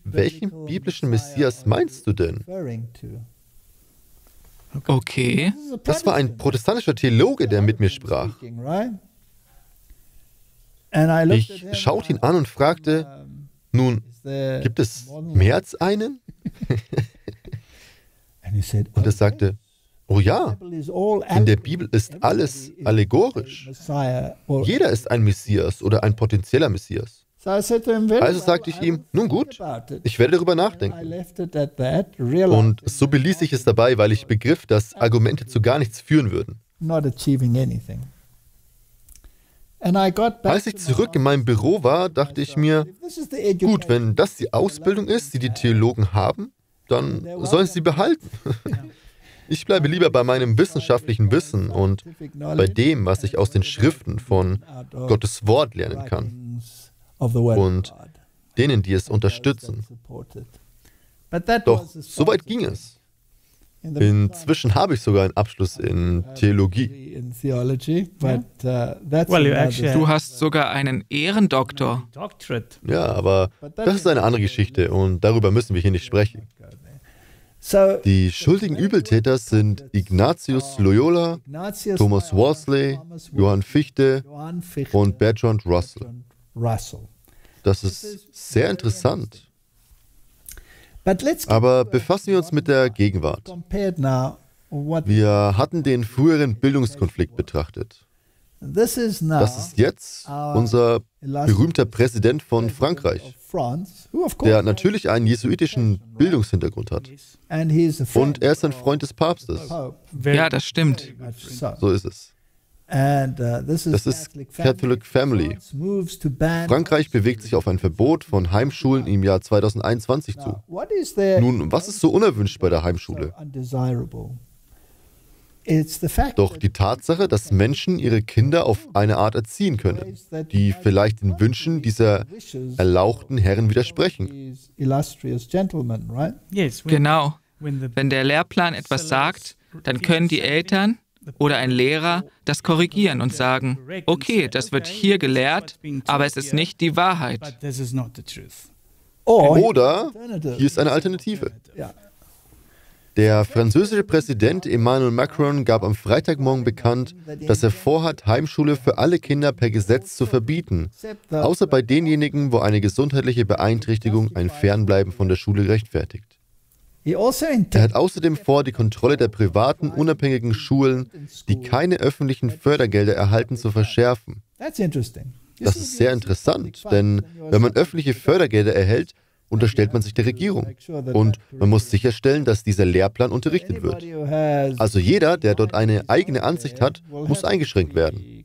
[SPEAKER 2] welchen biblischen Messias meinst du denn?
[SPEAKER 1] Okay.
[SPEAKER 2] Das war ein protestantischer Theologe, der mit mir sprach. Ich schaute ihn an und fragte, nun, Gibt es mehr als einen? Und er sagte, Oh ja, in der Bibel ist alles allegorisch. Jeder ist ein Messias oder ein potenzieller Messias. Also sagte ich ihm, nun gut, ich werde darüber nachdenken. Und so beließ ich es dabei, weil ich begriff, dass Argumente zu gar nichts führen würden. Als ich zurück in meinem Büro war, dachte ich mir, gut, wenn das die Ausbildung ist, die die Theologen haben, dann sollen sie sie behalten. Ich bleibe lieber bei meinem wissenschaftlichen Wissen und bei dem, was ich aus den Schriften von Gottes Wort lernen kann und denen, die es unterstützen. Doch so weit ging es. Inzwischen habe ich sogar einen Abschluss in Theologie.
[SPEAKER 1] Uh, du hast sogar einen Ehrendoktor.
[SPEAKER 2] Ja, aber das ist eine andere Geschichte und darüber müssen wir hier nicht sprechen. Die schuldigen Übeltäter sind Ignatius Loyola, Thomas Worsley, Johann Fichte und Bertrand Russell. Das ist sehr interessant. Aber befassen wir uns mit der Gegenwart. Wir hatten den früheren Bildungskonflikt betrachtet. Das ist jetzt unser berühmter Präsident von Frankreich, der natürlich einen jesuitischen Bildungshintergrund hat. Und er ist ein Freund des Papstes.
[SPEAKER 1] Ja, das stimmt.
[SPEAKER 2] So ist es. Uh, das ist Catholic Family. Frankreich bewegt sich auf ein Verbot von Heimschulen im Jahr 2021 zu. Nun, was ist so unerwünscht bei der Heimschule? Doch die Tatsache, dass Menschen ihre Kinder auf eine Art erziehen können, die vielleicht den Wünschen dieser erlauchten Herren widersprechen.
[SPEAKER 1] Genau. Wenn der Lehrplan etwas sagt, dann können die Eltern oder ein Lehrer das korrigieren und sagen, okay, das wird hier gelehrt, aber es ist nicht die Wahrheit.
[SPEAKER 2] Oder hier ist eine Alternative. Der französische Präsident Emmanuel Macron gab am Freitagmorgen bekannt, dass er vorhat, Heimschule für alle Kinder per Gesetz zu verbieten, außer bei denjenigen, wo eine gesundheitliche Beeinträchtigung ein Fernbleiben von der Schule rechtfertigt. Also er hat außerdem vor, die Kontrolle der privaten, unabhängigen Schulen, die keine öffentlichen Fördergelder erhalten, zu verschärfen. Das ist sehr interessant, denn wenn man öffentliche Fördergelder erhält, unterstellt man sich der Regierung. Und man muss sicherstellen, dass dieser Lehrplan unterrichtet wird. Also jeder, der dort eine eigene Ansicht hat, muss eingeschränkt werden.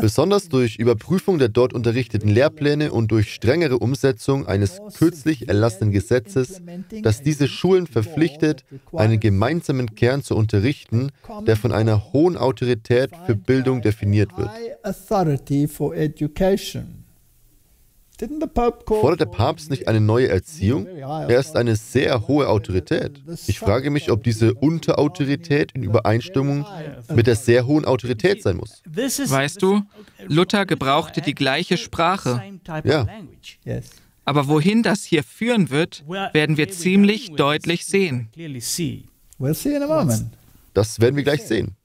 [SPEAKER 2] Besonders durch Überprüfung der dort unterrichteten Lehrpläne und durch strengere Umsetzung eines kürzlich erlassenen Gesetzes, das diese Schulen verpflichtet, einen gemeinsamen Kern zu unterrichten, der von einer hohen Autorität für Bildung definiert wird. Fordert der Papst nicht eine neue Erziehung? Er ist eine sehr hohe Autorität. Ich frage mich, ob diese Unterautorität in Übereinstimmung mit der sehr hohen Autorität sein muss.
[SPEAKER 1] Weißt du, Luther gebrauchte die gleiche Sprache.
[SPEAKER 2] Ja.
[SPEAKER 1] Aber wohin das hier führen wird, werden wir ziemlich deutlich sehen.
[SPEAKER 2] Das werden wir gleich sehen.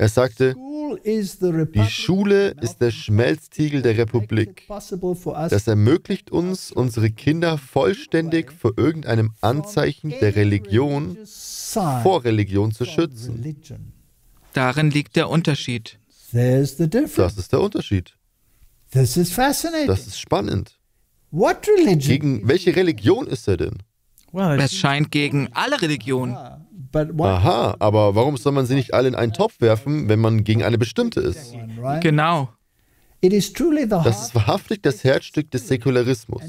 [SPEAKER 2] Er sagte, die Schule ist der Schmelztiegel der Republik. Das ermöglicht uns, unsere Kinder vollständig vor irgendeinem Anzeichen der Religion, vor Religion zu schützen.
[SPEAKER 1] Darin liegt der Unterschied.
[SPEAKER 2] Das ist der Unterschied. Das ist spannend. Gegen welche Religion ist er denn?
[SPEAKER 1] Es scheint gegen alle Religionen.
[SPEAKER 2] Aha, aber warum soll man sie nicht alle in einen Topf werfen, wenn man gegen eine bestimmte ist?
[SPEAKER 1] Genau.
[SPEAKER 2] Das ist wahrhaftig das Herzstück des Säkularismus.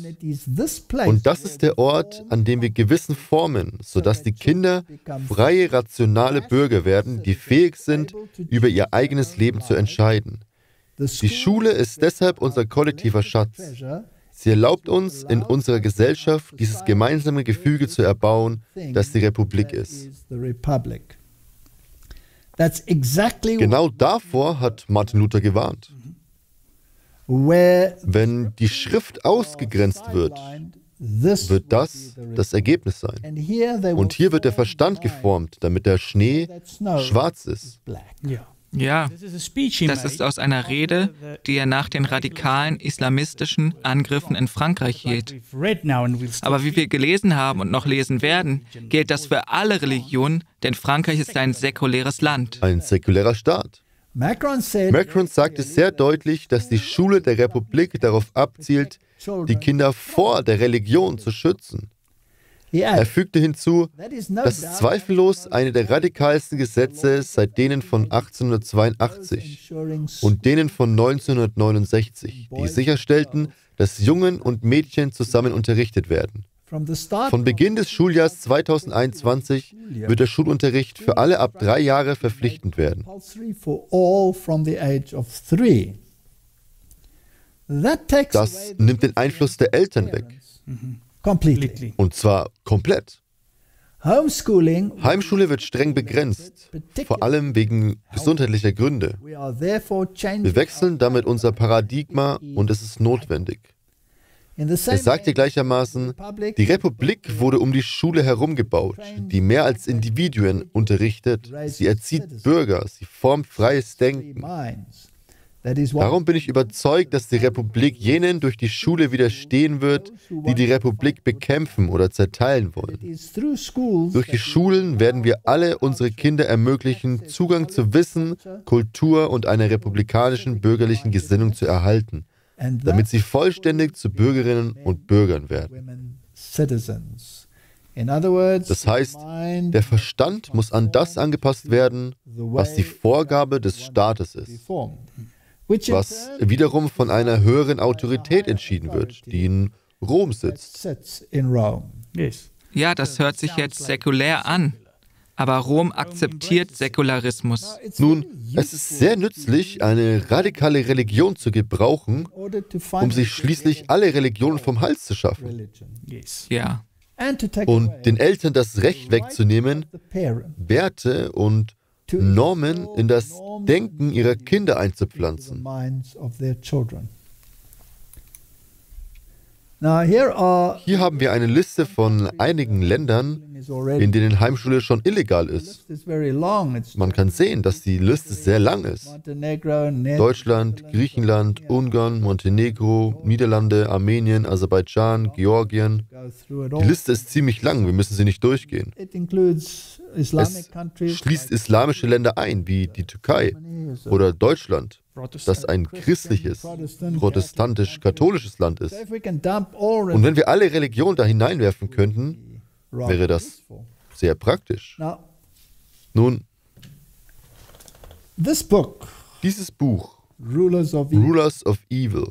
[SPEAKER 2] Und das ist der Ort, an dem wir Gewissen formen, sodass die Kinder freie, rationale Bürger werden, die fähig sind, über ihr eigenes Leben zu entscheiden. Die Schule ist deshalb unser kollektiver Schatz. Sie erlaubt uns, in unserer Gesellschaft dieses gemeinsame Gefüge zu erbauen, das die Republik ist. Genau davor hat Martin Luther gewarnt. Wenn die Schrift ausgegrenzt wird, wird das das Ergebnis sein. Und hier wird der Verstand geformt, damit der Schnee schwarz ist.
[SPEAKER 1] Ja, das ist aus einer Rede, die er nach den radikalen islamistischen Angriffen in Frankreich hielt. Aber wie wir gelesen haben und noch lesen werden, gilt das für alle Religionen, denn Frankreich ist ein säkuläres Land.
[SPEAKER 2] Ein säkulärer Staat. Macron sagte sehr deutlich, dass die Schule der Republik darauf abzielt, die Kinder vor der Religion zu schützen. Er fügte hinzu, das ist zweifellos eine der radikalsten Gesetze seit denen von 1882 und denen von 1969, die sicherstellten, dass Jungen und Mädchen zusammen unterrichtet werden. Von Beginn des Schuljahrs 2021 wird der Schulunterricht für alle ab drei Jahre verpflichtend werden. Das nimmt den Einfluss der Eltern weg.
[SPEAKER 3] Completely.
[SPEAKER 2] Und zwar komplett.
[SPEAKER 3] Homeschooling
[SPEAKER 2] Heimschule wird streng begrenzt, vor allem wegen gesundheitlicher Gründe. Wir wechseln damit unser Paradigma und es ist notwendig. Er sagte gleichermaßen, die Republik wurde um die Schule herum gebaut, die mehr als Individuen unterrichtet. Sie erzieht Bürger, sie formt freies Denken. Darum bin ich überzeugt, dass die Republik jenen durch die Schule widerstehen wird, die die Republik bekämpfen oder zerteilen wollen. Durch die Schulen werden wir alle unsere Kinder ermöglichen, Zugang zu Wissen, Kultur und einer republikanischen bürgerlichen Gesinnung zu erhalten, damit sie vollständig zu Bürgerinnen und Bürgern werden. Das heißt, der Verstand muss an das angepasst werden, was die Vorgabe des Staates ist was wiederum von einer höheren Autorität entschieden wird, die in Rom sitzt.
[SPEAKER 1] Ja, das hört sich jetzt säkulär an. Aber Rom akzeptiert Säkularismus.
[SPEAKER 2] Nun, es ist sehr nützlich, eine radikale Religion zu gebrauchen, um sich schließlich alle Religionen vom Hals zu schaffen.
[SPEAKER 1] Ja.
[SPEAKER 2] Und den Eltern das Recht wegzunehmen, Werte und Normen in das Denken ihrer Kinder einzupflanzen. Hier haben wir eine Liste von einigen Ländern, in denen Heimschule schon illegal ist. Man kann sehen, dass die Liste sehr lang ist. Deutschland, Griechenland, Ungarn, Montenegro, Niederlande, Armenien, Aserbaidschan, Georgien. Die Liste ist ziemlich lang, wir müssen sie nicht durchgehen. Es schließt islamische Länder ein, wie die Türkei oder Deutschland das ein christliches, protestantisch-katholisches Land ist. Und wenn wir alle Religionen da hineinwerfen könnten, wäre das sehr praktisch. Nun, dieses Buch, Rulers of Evil,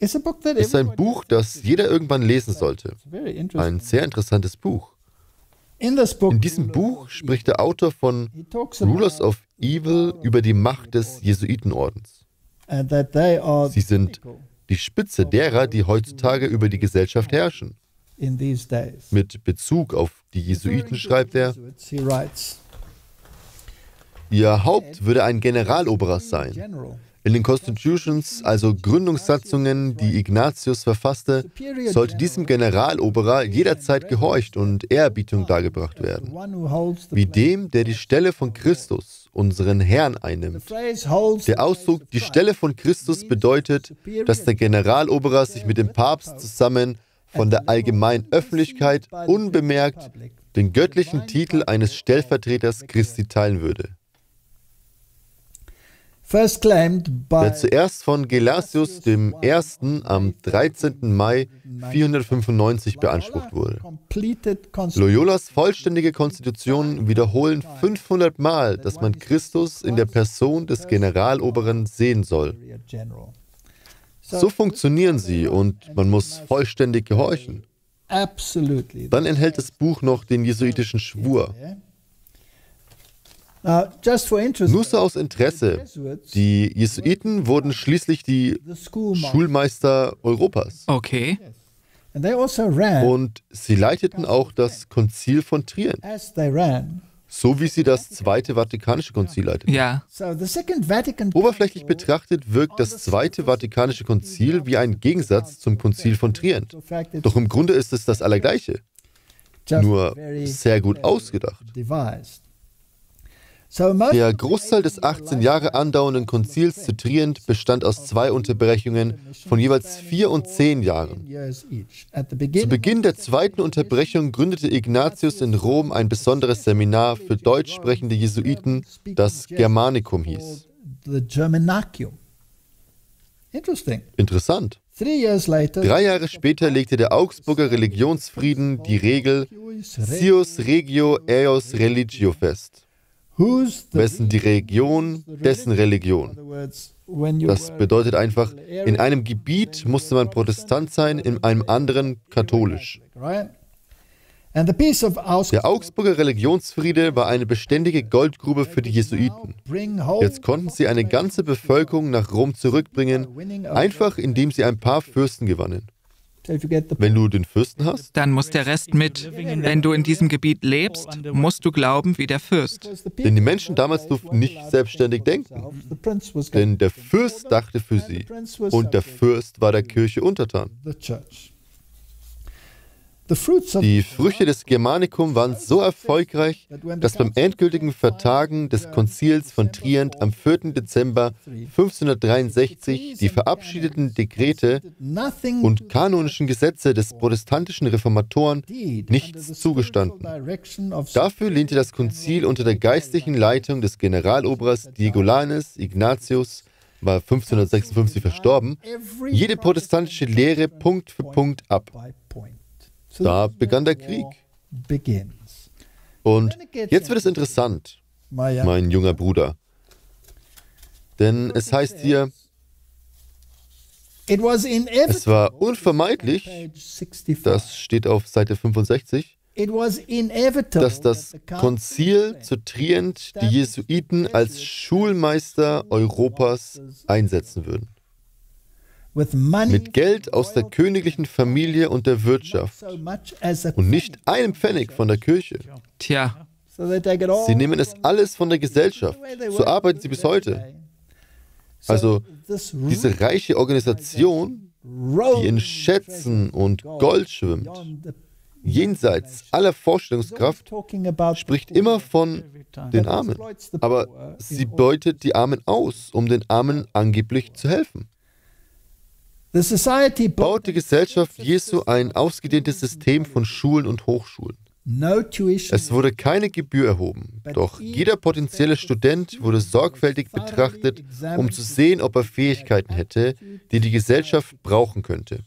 [SPEAKER 2] ist ein Buch, das jeder irgendwann lesen sollte. Ein sehr interessantes Buch. In diesem Buch spricht der Autor von Rulers of Evil über die Macht des Jesuitenordens. Sie sind die Spitze derer, die heutzutage über die Gesellschaft herrschen. Mit Bezug auf die Jesuiten schreibt er, Ihr Haupt würde ein Generaloberst sein, in den Constitutions, also Gründungssatzungen, die Ignatius verfasste, sollte diesem Generaloberer jederzeit gehorcht und Ehrerbietung dargebracht werden, wie dem, der die Stelle von Christus, unseren Herrn, einnimmt. Der Ausdruck die Stelle von Christus bedeutet, dass der Generaloberer sich mit dem Papst zusammen von der allgemeinen Öffentlichkeit unbemerkt den göttlichen Titel eines Stellvertreters Christi teilen würde der zuerst von Gelasius I. am 13. Mai 495 beansprucht wurde. Loyolas vollständige Konstitutionen wiederholen 500 Mal, dass man Christus in der Person des Generaloberen sehen soll. So funktionieren sie und man muss vollständig gehorchen. Dann enthält das Buch noch den jesuitischen Schwur. Nur so aus Interesse. Die Jesuiten wurden schließlich die Schulmeister Europas.
[SPEAKER 1] Okay.
[SPEAKER 3] Also
[SPEAKER 2] Und sie leiteten auch das Konzil von Trient. So wie sie das Zweite Vatikanische Konzil leiteten.
[SPEAKER 1] Ja.
[SPEAKER 2] Oberflächlich betrachtet wirkt das Zweite Vatikanische Konzil wie ein Gegensatz zum Konzil von Trient. Doch im Grunde ist es das Allergleiche. Nur sehr gut ausgedacht. Der Großteil des 18 Jahre andauernden Konzils zu Trient bestand aus zwei Unterbrechungen von jeweils vier und zehn Jahren. Zu Beginn der zweiten Unterbrechung gründete Ignatius in Rom ein besonderes Seminar für deutsch sprechende Jesuiten, das Germanicum hieß. Interessant. Drei Jahre später legte der Augsburger Religionsfrieden die Regel Sius regio eos religio fest wessen die Region, dessen Religion. Das bedeutet einfach, in einem Gebiet musste man Protestant sein, in einem anderen katholisch. Der Augsburger Religionsfriede war eine beständige Goldgrube für die Jesuiten. Jetzt konnten sie eine ganze Bevölkerung nach Rom zurückbringen, einfach indem sie ein paar Fürsten gewannen. Wenn du den Fürsten hast,
[SPEAKER 1] dann muss der Rest mit. Wenn du in diesem Gebiet lebst, musst du glauben wie der Fürst.
[SPEAKER 2] Denn die Menschen damals durften nicht selbstständig denken. Denn der Fürst dachte für sie und der Fürst war der Kirche untertan. Die Früchte des Germanicum waren so erfolgreich, dass beim endgültigen Vertagen des Konzils von Trient am 4. Dezember 1563 die verabschiedeten Dekrete und kanonischen Gesetze des protestantischen Reformatoren nichts zugestanden. Dafür lehnte das Konzil unter der geistlichen Leitung des Generaloberst Diegolanes Ignatius war 1556 verstorben, jede protestantische Lehre Punkt für Punkt ab. Da begann der Krieg. Und jetzt wird es interessant, mein junger Bruder. Denn es heißt hier, es war unvermeidlich, das steht auf Seite 65, dass das Konzil zu Trient die Jesuiten als Schulmeister Europas einsetzen würden mit Geld aus der königlichen Familie und der Wirtschaft und nicht einem Pfennig von der Kirche.
[SPEAKER 1] Tja.
[SPEAKER 2] Sie nehmen es alles von der Gesellschaft. So arbeiten sie bis heute. Also diese reiche Organisation, die in Schätzen und Gold schwimmt, jenseits aller Vorstellungskraft, spricht immer von den Armen. Aber sie beutet die Armen aus, um den Armen angeblich zu helfen baut die Gesellschaft Jesu ein ausgedehntes System von Schulen und Hochschulen. Es wurde keine Gebühr erhoben, doch jeder potenzielle Student wurde sorgfältig betrachtet, um zu sehen, ob er Fähigkeiten hätte, die die Gesellschaft brauchen könnte.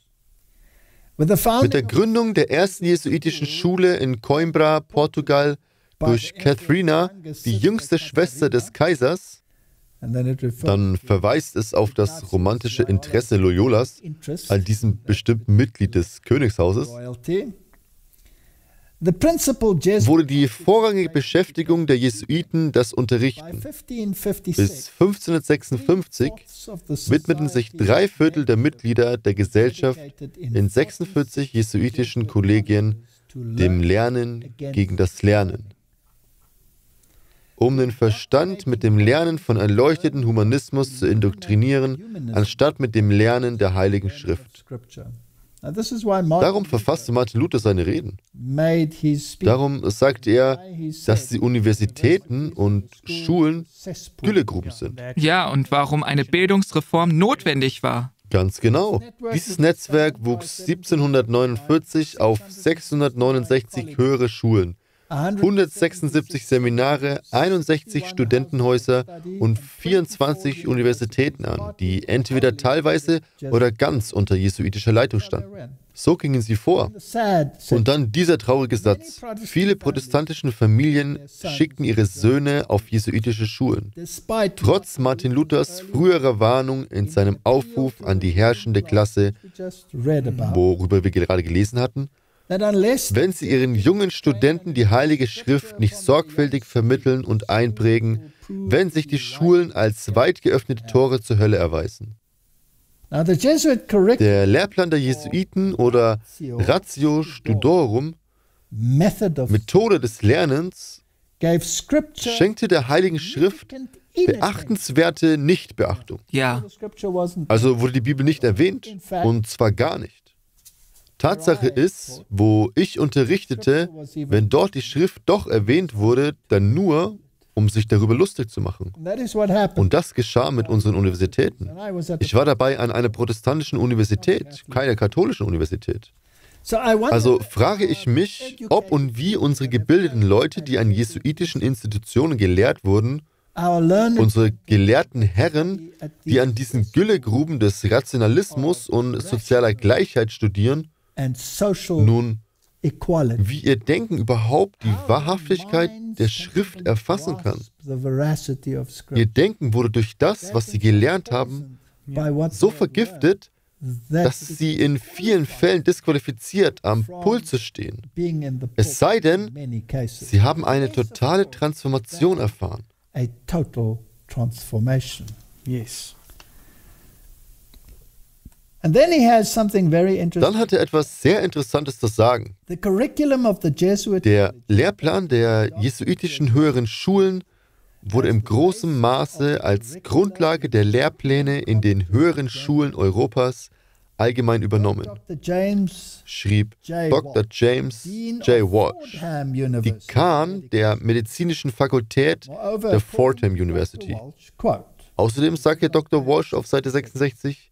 [SPEAKER 2] Mit der Gründung der ersten jesuitischen Schule in Coimbra, Portugal, durch Katharina, die jüngste Schwester des Kaisers, dann verweist es auf das romantische Interesse Loyolas an diesem bestimmten Mitglied des Königshauses, wurde die vorrangige Beschäftigung der Jesuiten das Unterrichten. Bis 1556 widmeten sich drei Viertel der Mitglieder der Gesellschaft in 46 jesuitischen Kollegien dem Lernen gegen das Lernen um den Verstand mit dem Lernen von erleuchteten Humanismus zu indoktrinieren, anstatt mit dem Lernen der Heiligen Schrift. Darum verfasste Martin Luther seine Reden. Darum sagte er, dass die Universitäten und Schulen Güllegruben sind.
[SPEAKER 1] Ja, und warum eine Bildungsreform notwendig war.
[SPEAKER 2] Ganz genau. Dieses Netzwerk wuchs 1749 auf 669 höhere Schulen. 176 Seminare, 61 Studentenhäuser und 24 Universitäten an, die entweder teilweise oder ganz unter jesuitischer Leitung standen. So gingen sie vor. Und dann dieser traurige Satz. Viele protestantische Familien schickten ihre Söhne auf jesuitische Schulen. Trotz Martin Luthers früherer Warnung in seinem Aufruf an die herrschende Klasse, worüber wir gerade gelesen hatten, wenn Sie Ihren jungen Studenten die Heilige Schrift nicht sorgfältig vermitteln und einprägen, werden sich die Schulen als weit geöffnete Tore zur Hölle erweisen. Der Lehrplan der Jesuiten oder Ratio Studorum, Methode des Lernens, schenkte der Heiligen Schrift beachtenswerte Nichtbeachtung.
[SPEAKER 1] Ja.
[SPEAKER 2] Also wurde die Bibel nicht erwähnt und zwar gar nicht. Tatsache ist, wo ich unterrichtete, wenn dort die Schrift doch erwähnt wurde, dann nur, um sich darüber lustig zu machen. Und das geschah mit unseren Universitäten. Ich war dabei an einer protestantischen Universität, keine katholischen Universität. Also frage ich mich, ob und wie unsere gebildeten Leute, die an jesuitischen Institutionen gelehrt wurden, unsere gelehrten Herren, die an diesen Güllegruben des Rationalismus und sozialer Gleichheit studieren, nun wie ihr Denken überhaupt die Wahrhaftigkeit der Schrift erfassen kann. Ihr Denken wurde durch das, was sie gelernt haben, so vergiftet, dass sie in vielen Fällen disqualifiziert am Pulse stehen. Es sei denn, sie haben eine totale Transformation erfahren. Yes. Dann hat er etwas sehr Interessantes zu sagen. Der Lehrplan der jesuitischen höheren Schulen wurde im großen Maße als Grundlage der Lehrpläne in den höheren Schulen Europas allgemein übernommen, schrieb Dr. James J. Walsh, Dekan der medizinischen Fakultät der Fordham University. Außerdem sagte Dr. Walsh auf Seite 66,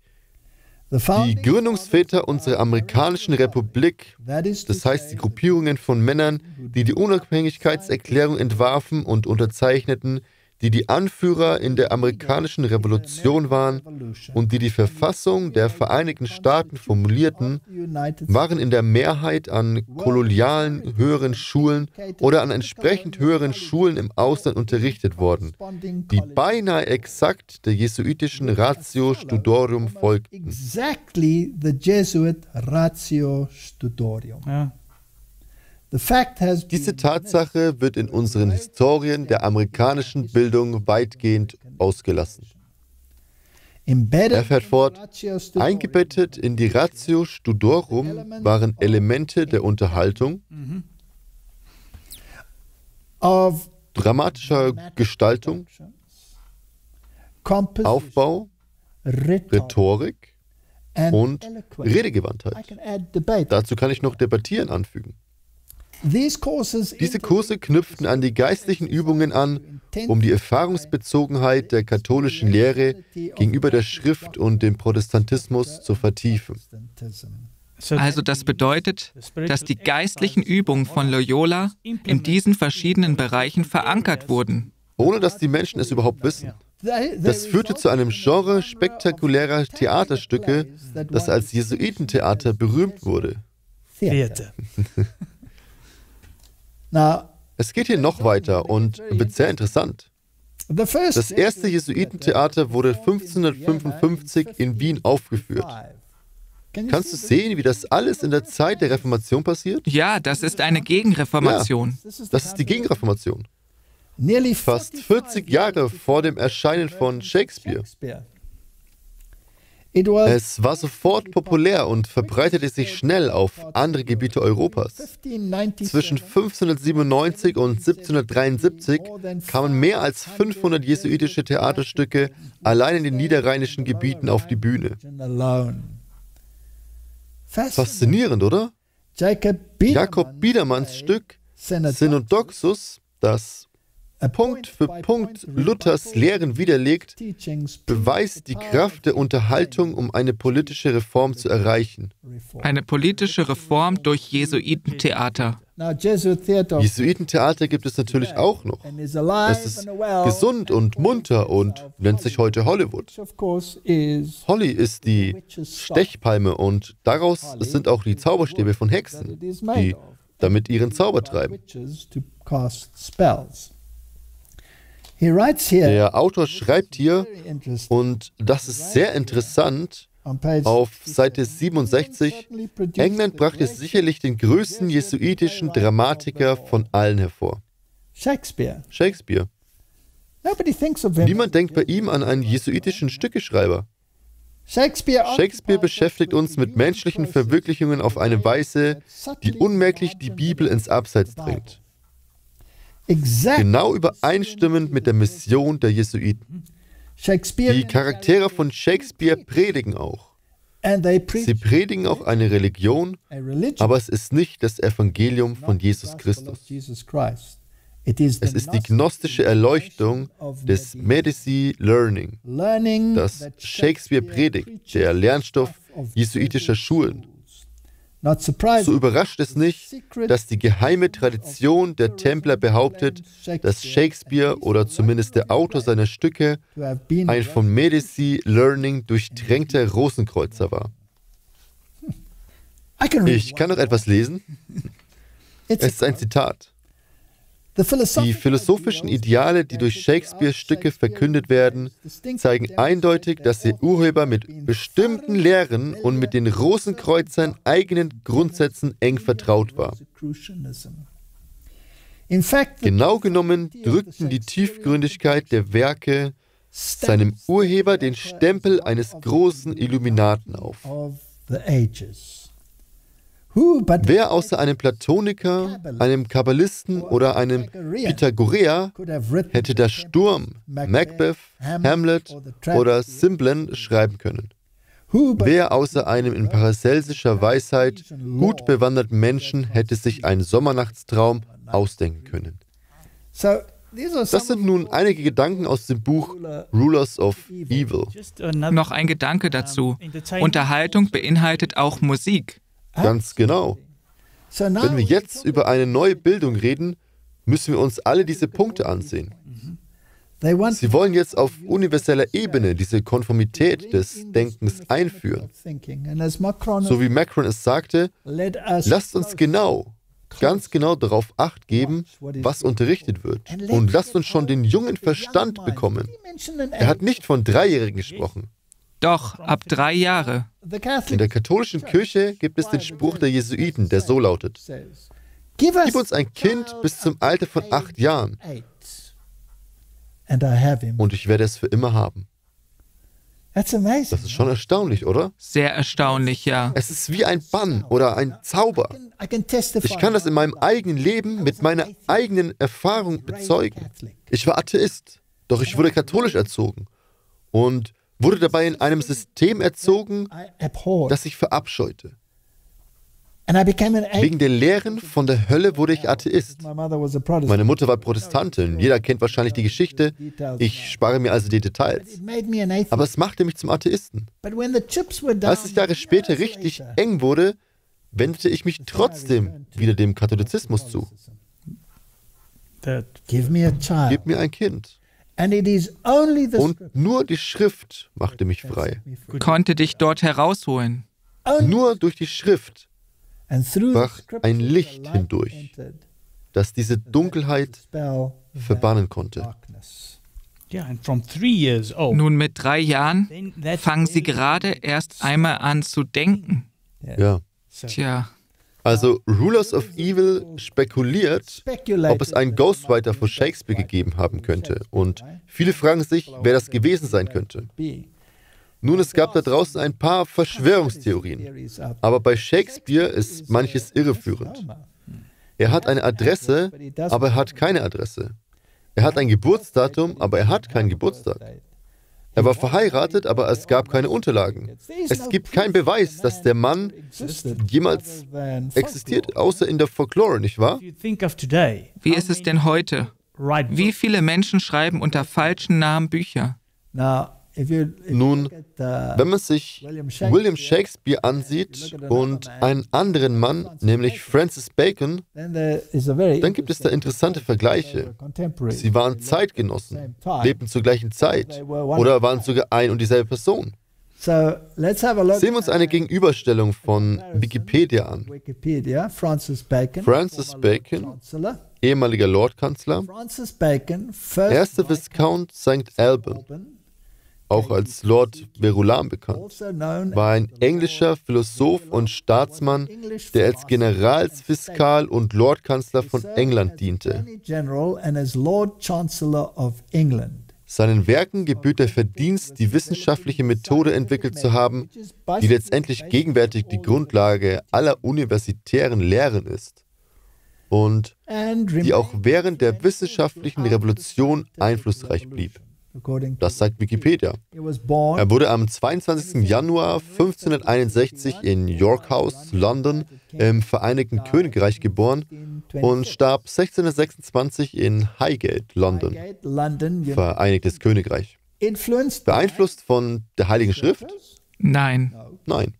[SPEAKER 2] die Gründungsväter unserer amerikanischen Republik, das heißt die Gruppierungen von Männern, die die Unabhängigkeitserklärung entwarfen und unterzeichneten, die die Anführer in der amerikanischen Revolution waren und die die Verfassung der Vereinigten Staaten formulierten, waren in der Mehrheit an kolonialen höheren Schulen oder an entsprechend höheren Schulen im Ausland unterrichtet worden, die beinahe exakt der jesuitischen Ratio Studorium folgten. Exactly the Jesuit Ratio Studorium. Ja. Diese Tatsache wird in unseren Historien der amerikanischen Bildung weitgehend ausgelassen. Er fährt fort, eingebettet in die Ratio Studorum waren Elemente der Unterhaltung, dramatischer Gestaltung, Aufbau, Rhetorik und Redegewandtheit. Dazu kann ich noch Debattieren anfügen. Diese Kurse knüpften an die geistlichen Übungen an, um die Erfahrungsbezogenheit der katholischen Lehre gegenüber der Schrift und dem Protestantismus zu vertiefen.
[SPEAKER 1] Also das bedeutet, dass die geistlichen Übungen von Loyola in diesen verschiedenen Bereichen verankert wurden.
[SPEAKER 2] Ohne dass die Menschen es überhaupt wissen. Das führte zu einem Genre spektakulärer Theaterstücke, das als Jesuitentheater berühmt wurde. Theater. Es geht hier noch weiter und wird sehr interessant. Das erste Jesuitentheater wurde 1555 in Wien aufgeführt. Kannst du sehen, wie das alles in der Zeit der Reformation passiert?
[SPEAKER 1] Ja, das ist eine Gegenreformation.
[SPEAKER 2] Ja, das ist die Gegenreformation. Fast 40 Jahre vor dem Erscheinen von Shakespeare. Es war sofort populär und verbreitete sich schnell auf andere Gebiete Europas. Zwischen 1597 und 1773 kamen mehr als 500 jesuitische Theaterstücke allein in den niederrheinischen Gebieten auf die Bühne. Faszinierend, oder? Jakob Biedermanns Stück Synodoxus, das Punkt für Punkt Luthers Lehren widerlegt, beweist die Kraft der Unterhaltung, um eine politische Reform zu erreichen.
[SPEAKER 1] Eine politische Reform durch Jesuitentheater.
[SPEAKER 2] Jesuitentheater gibt es natürlich auch noch. Es ist gesund und munter und nennt sich heute Hollywood. Holly ist die Stechpalme und daraus sind auch die Zauberstäbe von Hexen, die damit ihren Zauber treiben. Der Autor schreibt hier, und das ist sehr interessant, auf Seite 67, England brachte sicherlich den größten jesuitischen Dramatiker von allen hervor. Shakespeare. Shakespeare. Niemand denkt bei ihm an einen jesuitischen Stückeschreiber. Shakespeare beschäftigt uns mit menschlichen Verwirklichungen auf eine Weise, die unmerklich die Bibel ins Abseits bringt genau übereinstimmend mit der Mission der Jesuiten. Die Charaktere von Shakespeare predigen auch. Sie predigen auch eine Religion, aber es ist nicht das Evangelium von Jesus Christus. Es ist die gnostische Erleuchtung des Medici Learning, das Shakespeare predigt, der Lernstoff jesuitischer Schulen. So überrascht es nicht, dass die geheime Tradition der Templer behauptet, dass Shakespeare oder zumindest der Autor seiner Stücke ein von Medici Learning durchtränkter Rosenkreuzer war. Ich kann noch etwas lesen. Es ist ein Zitat. Die philosophischen Ideale, die durch Shakespeares Stücke verkündet werden, zeigen eindeutig, dass der Urheber mit bestimmten Lehren und mit den Rosenkreuzern eigenen Grundsätzen eng vertraut war. Genau genommen drückten die Tiefgründigkeit der Werke seinem Urheber den Stempel eines großen Illuminaten auf. Wer außer einem Platoniker, einem Kabbalisten oder einem Pythagoreer hätte der Sturm, Macbeth, Hamlet oder Simblen schreiben können? Wer außer einem in paracelsischer Weisheit gut bewanderten Menschen hätte sich einen Sommernachtstraum ausdenken können? Das sind nun einige Gedanken aus dem Buch Rulers of Evil.
[SPEAKER 1] Noch ein Gedanke dazu. Unterhaltung beinhaltet auch Musik.
[SPEAKER 2] Ganz genau. Wenn wir jetzt über eine neue Bildung reden, müssen wir uns alle diese Punkte ansehen. Sie wollen jetzt auf universeller Ebene diese Konformität des Denkens einführen. So wie Macron es sagte, lasst uns genau, ganz genau darauf acht geben, was unterrichtet wird. Und lasst uns schon den jungen Verstand bekommen. Er hat nicht von Dreijährigen gesprochen.
[SPEAKER 1] Doch, ab drei Jahre.
[SPEAKER 2] In der katholischen Kirche gibt es den Spruch der Jesuiten, der so lautet, Gib uns ein Kind bis zum Alter von acht Jahren und ich werde es für immer haben. Das ist schon erstaunlich, oder?
[SPEAKER 1] Sehr erstaunlich, ja.
[SPEAKER 2] Es ist wie ein Bann oder ein Zauber. Ich kann das in meinem eigenen Leben mit meiner eigenen Erfahrung bezeugen. Ich war Atheist, doch ich wurde katholisch erzogen. Und wurde dabei in einem System erzogen, das ich verabscheute. Wegen der Lehren von der Hölle wurde ich Atheist. Meine Mutter war Protestantin. Jeder kennt wahrscheinlich die Geschichte. Ich spare mir also die Details. Aber es machte mich zum Atheisten. Als es Jahre später richtig eng wurde, wendete ich mich trotzdem wieder dem Katholizismus zu. Gib mir ein Kind. Und nur die Schrift machte mich frei.
[SPEAKER 1] Konnte dich dort herausholen.
[SPEAKER 2] Nur durch die Schrift brach ein Licht hindurch, das diese Dunkelheit verbannen konnte.
[SPEAKER 1] Nun mit drei Jahren fangen sie gerade erst einmal an zu denken.
[SPEAKER 2] Ja.
[SPEAKER 1] Tja.
[SPEAKER 2] Also Rulers of Evil spekuliert, ob es einen Ghostwriter von Shakespeare gegeben haben könnte. Und viele fragen sich, wer das gewesen sein könnte. Nun, es gab da draußen ein paar Verschwörungstheorien. Aber bei Shakespeare ist manches irreführend. Er hat eine Adresse, aber er hat keine Adresse. Er hat ein Geburtsdatum, aber er hat kein Geburtsdatum. Er war verheiratet, aber es gab keine Unterlagen. Es gibt keinen Beweis, dass der Mann jemals existiert, außer in der Folklore, nicht wahr?
[SPEAKER 1] Wie ist es denn heute? Wie viele Menschen schreiben unter falschen Namen Bücher?
[SPEAKER 2] Nun, wenn man sich William Shakespeare ansieht und einen anderen Mann, nämlich Francis Bacon, dann gibt es da interessante Vergleiche. Sie waren Zeitgenossen, lebten zur gleichen Zeit oder waren sogar ein und dieselbe Person. Sehen wir uns eine Gegenüberstellung von Wikipedia an. Francis Bacon, ehemaliger Lordkanzler, erster Viscount St. Alban, auch als Lord Verulam bekannt, war ein englischer Philosoph und Staatsmann, der als Generalsfiskal und Lordkanzler von England diente. Seinen Werken gebührt der Verdienst, die wissenschaftliche Methode entwickelt zu haben, die letztendlich gegenwärtig die Grundlage aller universitären Lehren ist und die auch während der wissenschaftlichen Revolution einflussreich blieb. Das sagt Wikipedia. Er wurde am 22. Januar 1561 in York House, London, im Vereinigten Königreich geboren und starb 1626 in Highgate, London, Vereinigtes Königreich. Beeinflusst von der Heiligen Schrift?
[SPEAKER 1] Nein.
[SPEAKER 2] Nein.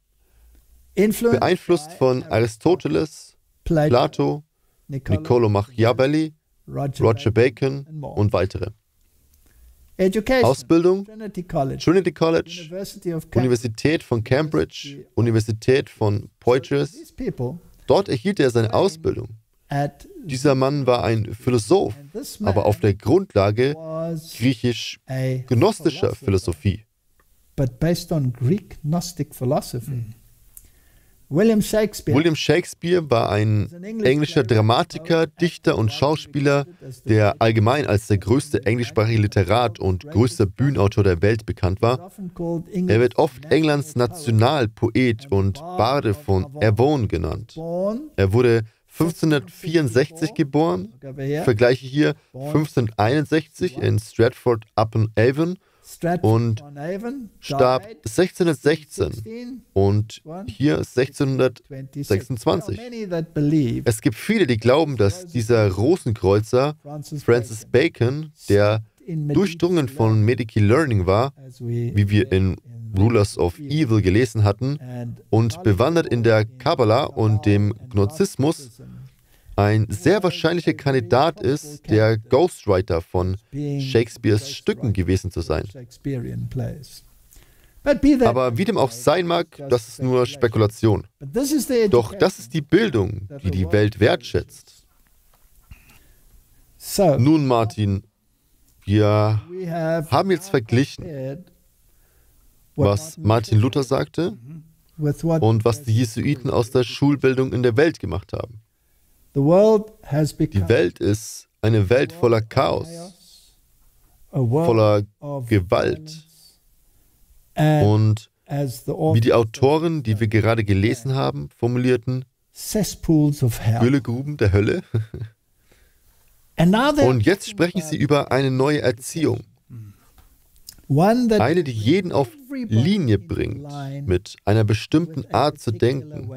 [SPEAKER 2] Beeinflusst von Aristoteles, Plato, Niccolo Machiavelli, Roger Bacon und weitere. Ausbildung, Trinity College, Universität von Cambridge, Universität von Poitiers. Dort erhielt er seine Ausbildung. Dieser Mann war ein Philosoph, aber auf der Grundlage griechisch-gnostischer Philosophie.
[SPEAKER 3] But based on Greek Gnostic philosophy.
[SPEAKER 2] William Shakespeare. William Shakespeare war ein englischer Dramatiker, Dichter und Schauspieler, der allgemein als der größte englischsprachige Literat und größter Bühnenautor der Welt bekannt war. Er wird oft Englands Nationalpoet und Barde von Avon genannt. Er wurde 1564 geboren, vergleiche hier 1561 in Stratford upon Avon und starb 1616 und hier 1626. Es gibt viele, die glauben, dass dieser Rosenkreuzer Francis Bacon, der durchdrungen von Medical Learning war, wie wir in Rulers of Evil gelesen hatten, und bewandert in der Kabbalah und dem Gnozismus, ein sehr wahrscheinlicher Kandidat ist, der Ghostwriter von Shakespeares Stücken gewesen zu sein. Aber wie dem auch sein mag, das ist nur Spekulation. Doch das ist die Bildung, die die Welt wertschätzt. Nun, Martin, wir haben jetzt verglichen, was Martin Luther sagte und was die Jesuiten aus der Schulbildung in der Welt gemacht haben. Die Welt ist eine Welt voller Chaos, voller Gewalt. Und wie die Autoren, die wir gerade gelesen haben, formulierten, Güllegruben der Hölle. Und jetzt sprechen sie über eine neue Erziehung. Eine, die jeden auf Linie bringt, mit einer bestimmten Art zu denken.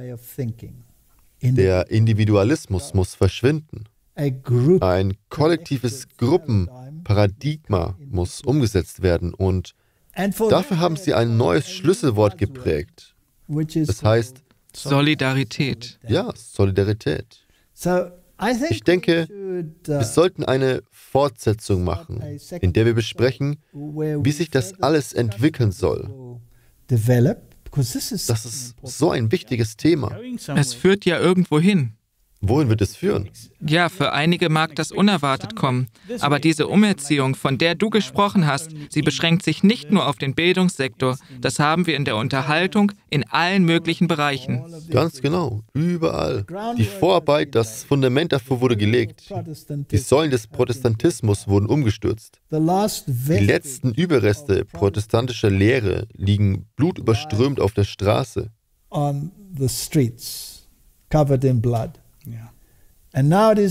[SPEAKER 2] Der Individualismus muss verschwinden. Ein kollektives Gruppenparadigma muss umgesetzt werden und dafür haben sie ein neues Schlüsselwort geprägt. Das heißt
[SPEAKER 1] Solidarität.
[SPEAKER 2] Ja, Solidarität. Ich denke, wir sollten eine Fortsetzung machen, in der wir besprechen, wie sich das alles entwickeln soll. Das ist so ein wichtiges Thema.
[SPEAKER 1] Es führt ja irgendwo hin.
[SPEAKER 2] Wohin wird es führen?
[SPEAKER 1] Ja, für einige mag das unerwartet kommen. Aber diese Umerziehung, von der du gesprochen hast, sie beschränkt sich nicht nur auf den Bildungssektor. Das haben wir in der Unterhaltung in allen möglichen Bereichen.
[SPEAKER 2] Ganz genau, überall. Die Vorarbeit, das Fundament dafür wurde gelegt. Die Säulen des Protestantismus wurden umgestürzt. Die letzten Überreste protestantischer Lehre liegen blutüberströmt auf der Straße.
[SPEAKER 3] On the streets, covered in blood.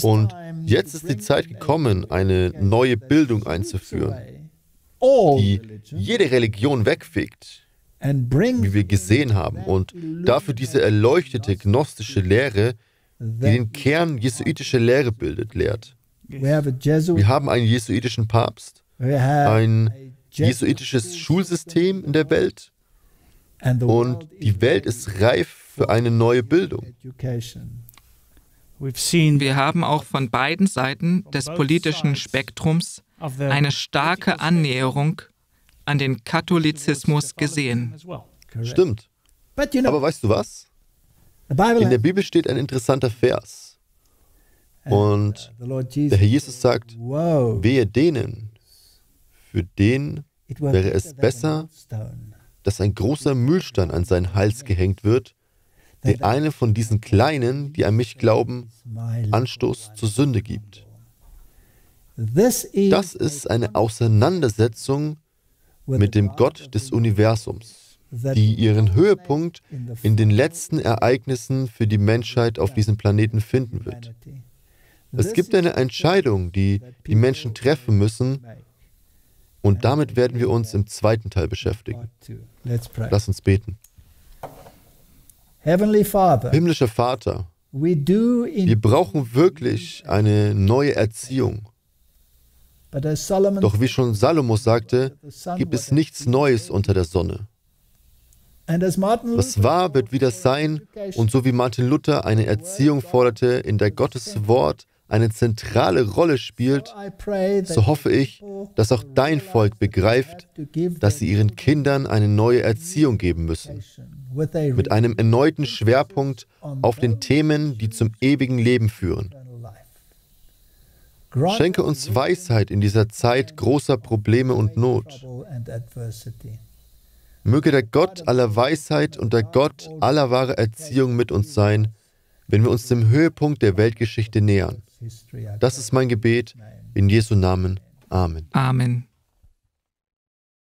[SPEAKER 2] Und jetzt ist die Zeit gekommen, eine neue Bildung einzuführen, die jede Religion wegfegt, wie wir gesehen haben, und dafür diese erleuchtete gnostische Lehre, die den Kern jesuitischer Lehre bildet, lehrt. Wir haben einen jesuitischen Papst, ein jesuitisches Schulsystem in der Welt. Und die Welt ist reif für eine neue Bildung.
[SPEAKER 1] Wir haben auch von beiden Seiten des politischen Spektrums eine starke Annäherung an den Katholizismus gesehen.
[SPEAKER 2] Stimmt. Aber weißt du was? In der Bibel steht ein interessanter Vers. Und der Herr Jesus sagt, wehe denen, für den wäre es besser, dass ein großer Mühlstein an seinen Hals gehängt wird, der eine von diesen Kleinen, die an mich glauben, Anstoß zur Sünde gibt. Das ist eine Auseinandersetzung mit dem Gott des Universums, die ihren Höhepunkt in den letzten Ereignissen für die Menschheit auf diesem Planeten finden wird. Es gibt eine Entscheidung, die die Menschen treffen müssen, Und damit werden wir uns im zweiten Teil beschäftigen. Lass uns beten. Himmlischer Vater, wir brauchen wirklich eine neue Erziehung. Doch wie schon Salomo sagte, gibt es nichts Neues unter der Sonne. Was wahr wird wieder sein, und so wie Martin Luther eine Erziehung forderte, in der Gottes Wort eine zentrale Rolle spielt, so hoffe ich, dass auch dein Volk begreift, dass sie ihren Kindern eine neue Erziehung geben müssen, mit einem erneuten Schwerpunkt auf den Themen, die zum ewigen Leben führen. Schenke uns Weisheit in dieser Zeit großer Probleme und Not. Möge der Gott aller Weisheit und der Gott aller wahre Erziehung mit uns sein, wenn wir uns dem Höhepunkt der Weltgeschichte nähern. Das ist mein Gebet in Jesu Namen. Amen.
[SPEAKER 1] Amen.